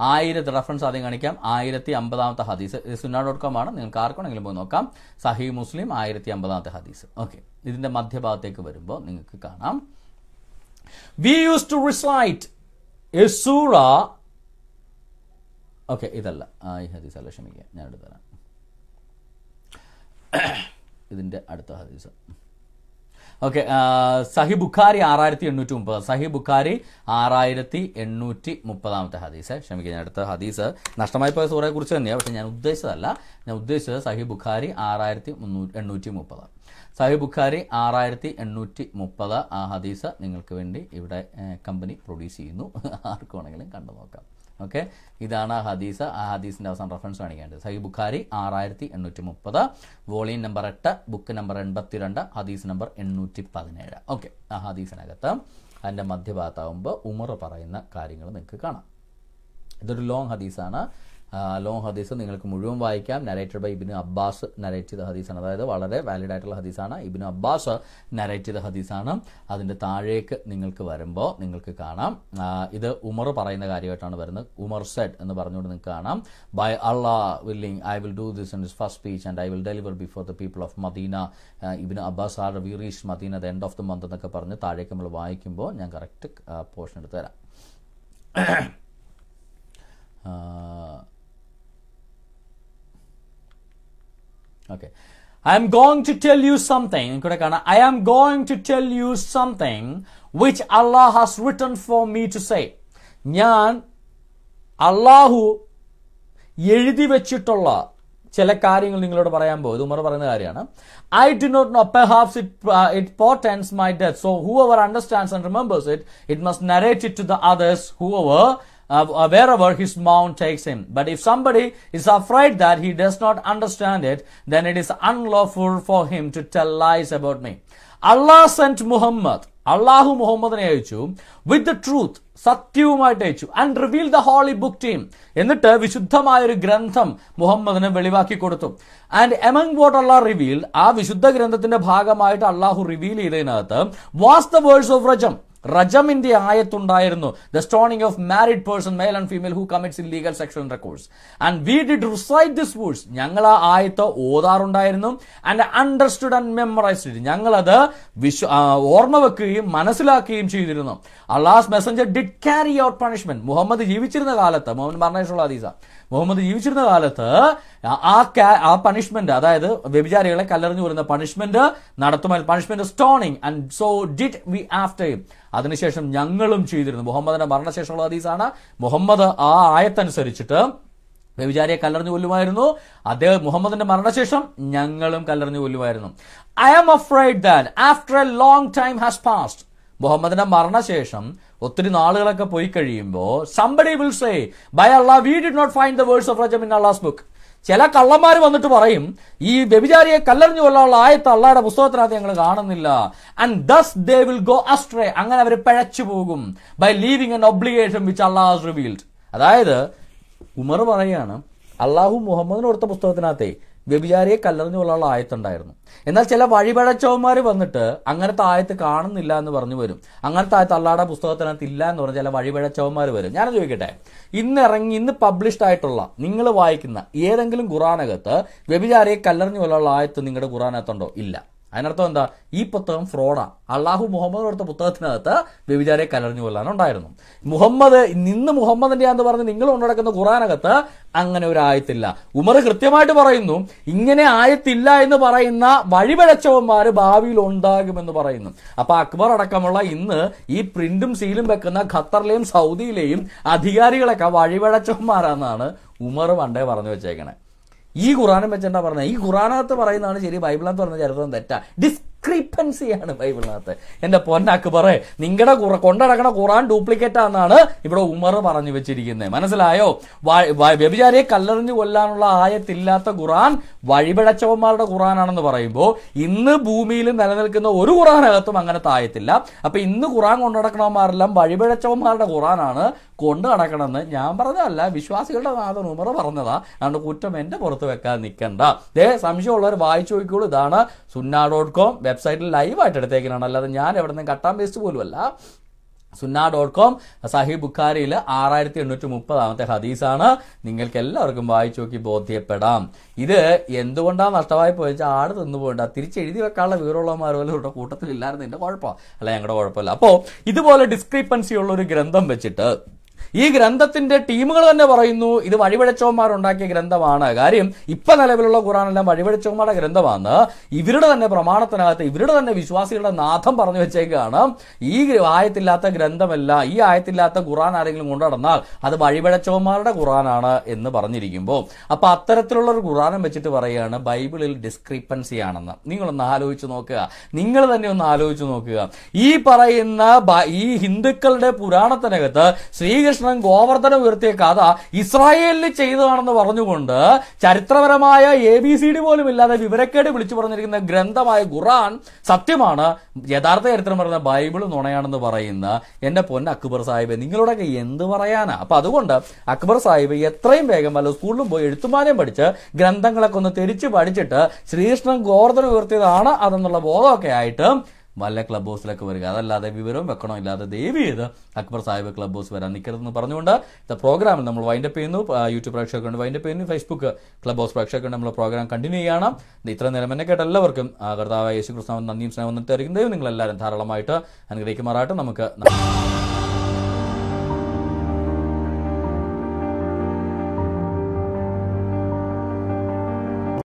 ആയിരത്തി റഫറൻസ് ആദ്യം കാണിക്കാം. ആയിരത്തി അമ്പതാമത്തെ ഹദീസ്. സുന്ന ഡോട്ട് കോം ആണ്. നിങ്ങൾക്ക് ആർക്കാണെങ്കിലും പോയി നോക്കാം. സഹി മുസ്ലിം ആയിരത്തി അമ്പതാമത്തെ ഹദീസ്. ഓക്കെ. ഇതിന്റെ മധ്യഭാഗത്തേക്ക് വരുമ്പോൾ നിങ്ങൾക്ക് കാണാം. വി യൂസ് ടു റിസൈറ്റ് എസൂറ സൂറ ഓക്കെ ഇതല്ല. ഈ ഹദീസ് അല്ല. ക്ഷമിക്കുക. ഞാൻ എടുത്തു തരാം ഇതിന്റെ അടുത്ത ഹദീസ്. ഓക്കെ സഹി ബുഖാരി ആറായിരത്തി എണ്ണൂറ്റി മുപ്പത് സഹി ബുഖാരി ആറായിരത്തി എണ്ണൂറ്റി മുപ്പതാമത്തെ ഹദീസ്. ക്ഷമിക്കുക ഞാൻ അടുത്ത ഹദീസ് നഷ്ടമായി പോയ സൂറയെ കുറിച്ച് തന്നെയാണ് പക്ഷെ ഞാൻ ഉദ്ദേശിച്ചതല്ല. ഞാൻ ഉദ്ദേശിച്ചത് സഹി ബുഖാരി ആറായിരത്തി എണ്ണൂറ്റി മുപ്പത് സഹി ബുഖാരി ആറായിരത്തി എണ്ണൂറ്റി മുപ്പത് ആ ഹദീസ് നിങ്ങൾക്ക് വേണ്ടി ഇവിടെ കമ്പനി പ്രൊഡ്യൂസ് ചെയ്യുന്നു. ആർക്കു വേണമെങ്കിലും കണ്ടു നോക്കാം ഓക്കെ? ഇതാണ് ആ ഹദീസ്. ആ ഹദീസിന്റെ അവസാനം റെഫറൻസ് കാണിക്കേണ്ടത്. സഹി ബുഖാരി ആറായിരത്തി എണ്ണൂറ്റി മുപ്പത് വോളിയം നമ്പർ എട്ട് ബുക്ക് നമ്പർ എൺപത്തിരണ്ട് ഹദീസ് നമ്പർ എണ്ണൂറ്റി പതിനേഴ് ഓക്കെ ആ ഹദീസിനകത്ത് അതിന്റെ മധ്യഭാഗത്താവുമ്പോൾ ഉമർ പറയുന്ന കാര്യങ്ങൾ നിങ്ങൾക്ക് കാണാം. ഇതൊരു ലോങ് ഹദീസാണ്. ലോങ് ഹദീസ് നിങ്ങൾക്ക് മുഴുവൻ വായിക്കാം. Narrated by Ibn Abbas narrate ചെയ്ത ഹദീസാണ്. അതായത് വളരെ വാലിഡ് ആയിട്ടുള്ള ഹദീസാണ്. ഇബിന് അബ്ബാസ് നരേറ്റ് ചെയ്ത ഹദീസാണ്. അതിന്റെ താഴേക്ക് നിങ്ങൾക്ക് വരുമ്പോൾ നിങ്ങൾക്ക് കാണാം. ഇത് ഉമർ പറയുന്ന കാര്യമായിട്ടാണ് വരുന്നത്. ഉമർ സെഡ് എന്ന് പറഞ്ഞുകൊണ്ട് നിങ്ങൾക്ക് കാണാം. By Allah willing I will do this in this first speech and I will deliver before the people of Medina Ibn Abbas ere we reach Medina the end of the month എന്നൊക്കെ പറഞ്ഞ് താഴേക്ക് നമ്മൾ വായിക്കുമ്പോൾ ഞാൻ correct portion എടുത്ത് തരാം. Okay. I am going to tell you something. ഇവിടെ കാണാം, I am going to tell you something which Allah has written for me to say. ഞാൻ അള്ളാഹു എഴുതി വെച്ചിട്ടുള്ള ചില കാര്യങ്ങൾ നിങ്ങളോട് പറയാൻ പോകും ഇത് ഉമർ പറയുന്ന കാര്യമാണ് I do not know perhaps it it portends my death so whoever understands and remembers it it must narrate it to the others whoever uh, wherever his mount takes him. But if somebody is afraid that he does not understand it, then it is unlawful for him to tell lies about me. Allah sent Muhammad, അള്ളാഹു മുഹമ്മദിനെ അയച്ചു with the truth സത്യവുമായിട്ട് അയച്ചു and reveal the holy book team എന്നിട്ട് വിശുദ്ധമായ ഒരു ഗ്രന്ഥം മുഹമ്മദിന് വെളിവാക്കി കൊടുത്തു and among what Allah reveal ആ വിശുദ്ധ ഗ്രന്ഥത്തിന്റെ ഭാഗമായിട്ട് അള്ളാഹു റിവീൽ ചെയ്തതിനകത്ത് വാസ് ദ വേർഡ്സ് ഓഫ് റജം റജമിന്റെ ആയത്തുണ്ടായിരുന്നു. The stoning of married person male and female who commits in legal section records and we did recite this words ഞങ്ങൾ ആ ആയത്ത് ഓതാറുണ്ടായിരുന്നു. ആൻഡ് അണ്ടർസ്റ്റുഡ് ആൻഡ് മെമ്മറൈസ്ഡ് ഞങ്ങളത് വിശ്വ ഓർമ്മ വെക്കുകയും മനസ്സിലാക്കുകയും ചെയ്തിരുന്നു. Allah's messenger did carry out punishment Muhammad ജീവിച്ചിരുന്ന കാലത്ത് മുഹമ്മദ് പറഞ്ഞിട്ടുള്ള ഹദീസ. മുഹമ്മദ് ജീവിച്ചിരുന്ന കാലത്ത് ആ- ആ പണിഷ്മെന്റ് അതായത് വ്യഭിചാരികളെ കല്ലെറിഞ്ഞു വരുന്ന punishment നടത്തുമായിരുന്നു. Punishment stoning and so did we after അതിനുശേഷം ഞങ്ങളും ചെയ്തിരുന്നു. മുഹമ്മദിന്റെ മരണശേഷമുള്ള ഹദീസാണ്. മുഹമ്മദ് ആ ആയത്തനുസരിച്ചിട്ട് വ്യഭിചാരിയെ കല്ലെറിഞ്ഞു കൊല്ലുമായിരുന്നു. അദ്ദേഹം മുഹമ്മദിന്റെ മരണശേഷം ഞങ്ങളും കല്ലെറിഞ്ഞു കൊല്ലുമായിരുന്നു. I am afraid that after a long time has passed മുഹമ്മദിന്റെ മരണശേഷം ഒത്തിരി നാളുകളൊക്കെ പോയി കഴിയുമ്പോൾ somebody will say by Allah we did not find the words of റജം in Allah's book ചില കള്ളന്മാർ വന്നിട്ട് പറയും ഈ വ്യഭിചാരിയെ കല്ലെറിഞ്ഞു കൊല്ലാനുള്ള ആയത്ത് അള്ളായുടെ പുസ്തകത്തിനകത്ത് ഞങ്ങൾ കാണുന്നില്ല. And thus they will go astray അങ്ങനെ അവർ പിഴച്ചു പോകും by leaving an obligation which Allah revealed അതായത് ഉമർ പറയാണ് അള്ളാഹു മുഹമ്മദിന് കൊടുത്ത പുസ്തകത്തിനകത്തെ വ്യഭിചാരിയെ കല്ലെറിഞ്ഞു കൊള്ളാനുള്ള ആയത്തുണ്ടായിരുന്നു. എന്നാൽ ചില വഴിപഴച്ചവന്മാർ വന്നിട്ട് അങ്ങനത്തെ ആയത്ത് കാണുന്നില്ല എന്ന് പറഞ്ഞു വരും. അങ്ങനത്തെ ആയത്ത് അള്ളാടെ പുസ്തകത്തിനകത്ത് ഇല്ല എന്ന് പറഞ്ഞ ചില വഴിപഴച്ചവന്മാർ വരും. ഞാൻ ചോദിക്കട്ടെ? ഇന്ന് ഇറങ്ങി ഇന്ന് പബ്ലിഷ്ഡ് ആയിട്ടുള്ള നിങ്ങൾ വായിക്കുന്ന ഏതെങ്കിലും ഖുറാനകത്ത് വ്യഭിചാരിയെ കല്ലെറിഞ്ഞു കൊള്ളാനുള്ള ആയത്ത് നിങ്ങളുടെ ഖുറാനകത്തുണ്ടോ ഇല്ല. അതിനർത്ഥം എന്താ? ഈ പുസ്തകം ഫ്രോഡാ അള്ളാഹു മുഹമ്മദ് കൊടുത്ത പുസ്തകത്തിനകത്ത് വ്യഭിചാരെ കലർഞ്ഞു കൊല്ലാനുണ്ടായിരുന്നു മുഹമ്മദ് നിന്ന് മുഹമ്മദിന്റെ എന്ന് പറഞ്ഞ് നിങ്ങൾ കൊണ്ടുനടക്കുന്ന ഖുറാനകത്ത് അങ്ങനെ ഒരു ആയത്തില്ല. ഉമർ കൃത്യമായിട്ട് പറയുന്നു ഇങ്ങനെ ആയത്തില്ല എന്ന് പറയുന്ന വഴിപഴച്ചവന്മാര് ഭാവിയിൽ ഉണ്ടാകുമെന്ന് പറയുന്നു. അപ്പൊ അക്ബർ അടക്കമുള്ള ഇന്ന് ഈ പ്രിന്റും സീലും വെക്കുന്ന ഖത്തറിലെയും സൗദിയിലെയും അധികാരികളൊക്കെ വഴിപഴച്ചവന്മാരാന്നാണ് ഉമർ പണ്ടേ പറഞ്ഞു വെച്ചേക്കണേ. ഈ ഖുറാനും വെച്ചെന്താ പറഞ്ഞത് ഈ ഖുറാനകത്ത് പറയുന്നതാണ് ശരി ബൈബിളിനകത്ത് പറഞ്ഞ ചരിത്രം തെറ്റാ. ഡിസ്ക്രിപ്പൻസിയാണ് ബൈബിളിനകത്ത്. എന്റെ പൊന്നാക്ക് പറ നിങ്ങളുടെ കൊണ്ടടക്കണ ഖുറാൻ ഡ്യൂപ്ലിക്കേറ്റ് ആണെന്നാണ് ഇവിടെ ഉമർ പറഞ്ഞു വെച്ചിരിക്കുന്നത് മനസ്സിലായോ? വ്യഭിചാരിയെ കല്ലെറിഞ്ഞു കൊല്ലാനുള്ള ആയത്തില്ലാത്ത ഖുറാൻ വഴിപിഴച്ചവന്മാരുടെ ഖുറാനാണെന്ന് പറയുമ്പോൾ ഇന്ന് ഭൂമിയിൽ നിലനിൽക്കുന്ന ഒരു ഖുറാനകത്തും അങ്ങനത്തെ ആയത്തില്ല അപ്പൊ ഇന്ന് ഖുറാൻ കൊണ്ടടക്കണവന്മാരെല്ലാം വഴിപിഴച്ചവന്മാരുടെ ഖുറാനാണ് കൊണ്ടു നടക്കണമെന്ന് ഞാൻ പറഞ്ഞതല്ല. വിശ്വാസികളുടെ നാഥൻ ഉമർ പറഞ്ഞതാ. അതുകൊണ്ട് കുറ്റം എന്റെ പുറത്ത് വെക്കാൻ നിൽക്കണ്ട. ദേ സംശയമുള്ളവർ വായിച്ചു നോക്കിക്കോളൂ. ഇതാണ് സുന്ന ഡോട്ട് കോം വെബ്സൈറ്റിൽ ലൈവായിട്ട് എടുത്തേക്കാണ് അല്ലാതെ ഞാൻ എവിടെ നിന്ന് കട്ടാൻ പേസ്റ്റ് പോലുമല്ല. സുന്ന ഡോട്ട് കോം സഹി ബുഖാരിയിൽ ആറായിരത്തി എണ്ണൂറ്റി മുപ്പതാമത്തെ ഹദീസാണ്. നിങ്ങൾക്ക് എല്ലാവർക്കും വായിച്ചു നോക്കി ബോധ്യപ്പെടാം. ഇത് എന്തുകൊണ്ടാണ് നഷ്ടമായി പോയെച്ചാൽ ആട് തിന്നു പോകണ്ട തിരിച്ച് എഴുതി വെക്കാനുള്ള വിവരമുള്ളമാർ പോലും ഇവിടെ കൂട്ടത്തിലില്ലായിരുന്നു. എന്റെ കുഴപ്പമാണ് അല്ല ഞങ്ങളുടെ കുഴപ്പമില്ല. അപ്പോൾ ഇതുപോലെ ഡിസ്ക്രിപ്പൻസി ഉള്ള ഒരു ഗ്രന്ഥം വെച്ചിട്ട് ഈ ഗ്രന്ഥത്തിന്റെ ടീമുകൾ തന്നെ പറയുന്നു ഇത് വഴിപഴച്ചവന്മാർ ഉണ്ടാക്കിയ ഗ്രന്ഥമാണ്. കാര്യം ഇപ്പൊ നിലവിലുള്ള ഖുറാനെല്ലാം വഴിപഴച്ചവന്മാരുടെ ഗ്രന്ഥമാണ്. ഇവരുടെ തന്നെ പ്രമാണത്തിനകത്ത് ഇവരുടെ തന്നെ വിശ്വാസികളുടെ നാഥം പറഞ്ഞു വെച്ചേക്കാണ്. ഈ ആയത്തില്ലാത്ത ഗ്രന്ഥമല്ല ഈ ആയത്തില്ലാത്ത ഖുറാൻ ആരെങ്കിലും കൊണ്ടുനടന്നാൽ അത് വഴിപഴച്ചവന്മാരുടെ ഖുറാനാണ് എന്ന് പറഞ്ഞിരിക്കുമ്പോൾ അപ്പൊ അത്തരത്തിലുള്ള ഒരു ഖുറാനം വെച്ചിട്ട് പറയുകയാണ് ബൈബിളിൽ ഡിസ്ക്രിപ്പൻസി ആണെന്ന് നിങ്ങളൊന്ന് ആലോചിച്ച് നോക്കുക. നിങ്ങൾ തന്നെ ഒന്ന് ആലോചിച്ച് നോക്കുക. ഈ പറയുന്ന ഈ ഹിന്ദുക്കളുടെ പുരാണത്തിനകത്ത് ശ്രീകൃഷ്ണൻ ഗോവർദ്ധനം ഉയർത്തിയ കഥ ഇസ്രായേലിൽ ചെയ്തതാണെന്ന് പറഞ്ഞുകൊണ്ട് ചരിത്രപരമായ എ ബി സി ഡി പോലും ഇല്ലാതെ വിവരക്കേട് വിളിച്ചു പറഞ്ഞിരിക്കുന്ന ഗ്രന്ഥമായ ഖുറാൻ സത്യമാണ്. യഥാർത്ഥ ചരിത്രം പറയുന്ന ബൈബിൾ നുണയാണെന്ന് പറയുന്ന എന്റെ പൊന്ന അക്ബർ സാഹിബ് നിങ്ങളോടൊക്കെ എന്ത് പറയാനാ? അപ്പൊ അതുകൊണ്ട് അക്ബർ സാഹിബ് എത്രയും വേഗം വല്ല സ്കൂളിലും പോയി എഴുത്തുമാനം പഠിച്ച് ഗ്രന്ഥങ്ങളൊക്കെ ഒന്ന് തിരിച്ചു പഠിച്ചിട്ട് ശ്രീകൃഷ്ണൻ ഗോവർദ്ധനം ഉയർത്തിയതാണ് അതെന്നുള്ള ബോധമൊക്കെ ആയിട്ട് വല്ല ക്ലബ് ഹൗസിലൊക്കെ വരിക. അതല്ലാതെ വിവരവും വെക്കണോ? ഇല്ലാതെ ദയവ് ചെയ്ത് അക്ബർ സാഹിബ് ക്ലബ് ഹൗസ് വരാൻ നിൽക്കരുതെന്ന് പറഞ്ഞുകൊണ്ട് ഇത് പ്രോഗ്രാമിൽ നമ്മൾ വൈൻഡപ്പ് ചെയ്യുന്നു. യൂട്യൂബ് പ്രേക്ഷകരുണ്ട് വൈൻഡപ്പ് ചെയ്യുന്നു. ഫേസ്ബുക്ക് ക്ലബ് ഹൗസ് പ്രേക്ഷകരുണ്ട് നമ്മൾ പ്രോഗ്രാം കണ്ടിന്യൂ ചെയ്യണം. ഇത്ര നേരം എന്നെ കേട്ട എല്ലാവർക്കും കർത്താവ് യേശു കൃഷ്ണ നന്ദിയും സ്നേഹം തരുന്നതും ദൈവം നിങ്ങളെല്ലാവരും ധാരാളമായിട്ട് അനുഗ്രഹിക്കുമാറായിട്ട് നമുക്ക്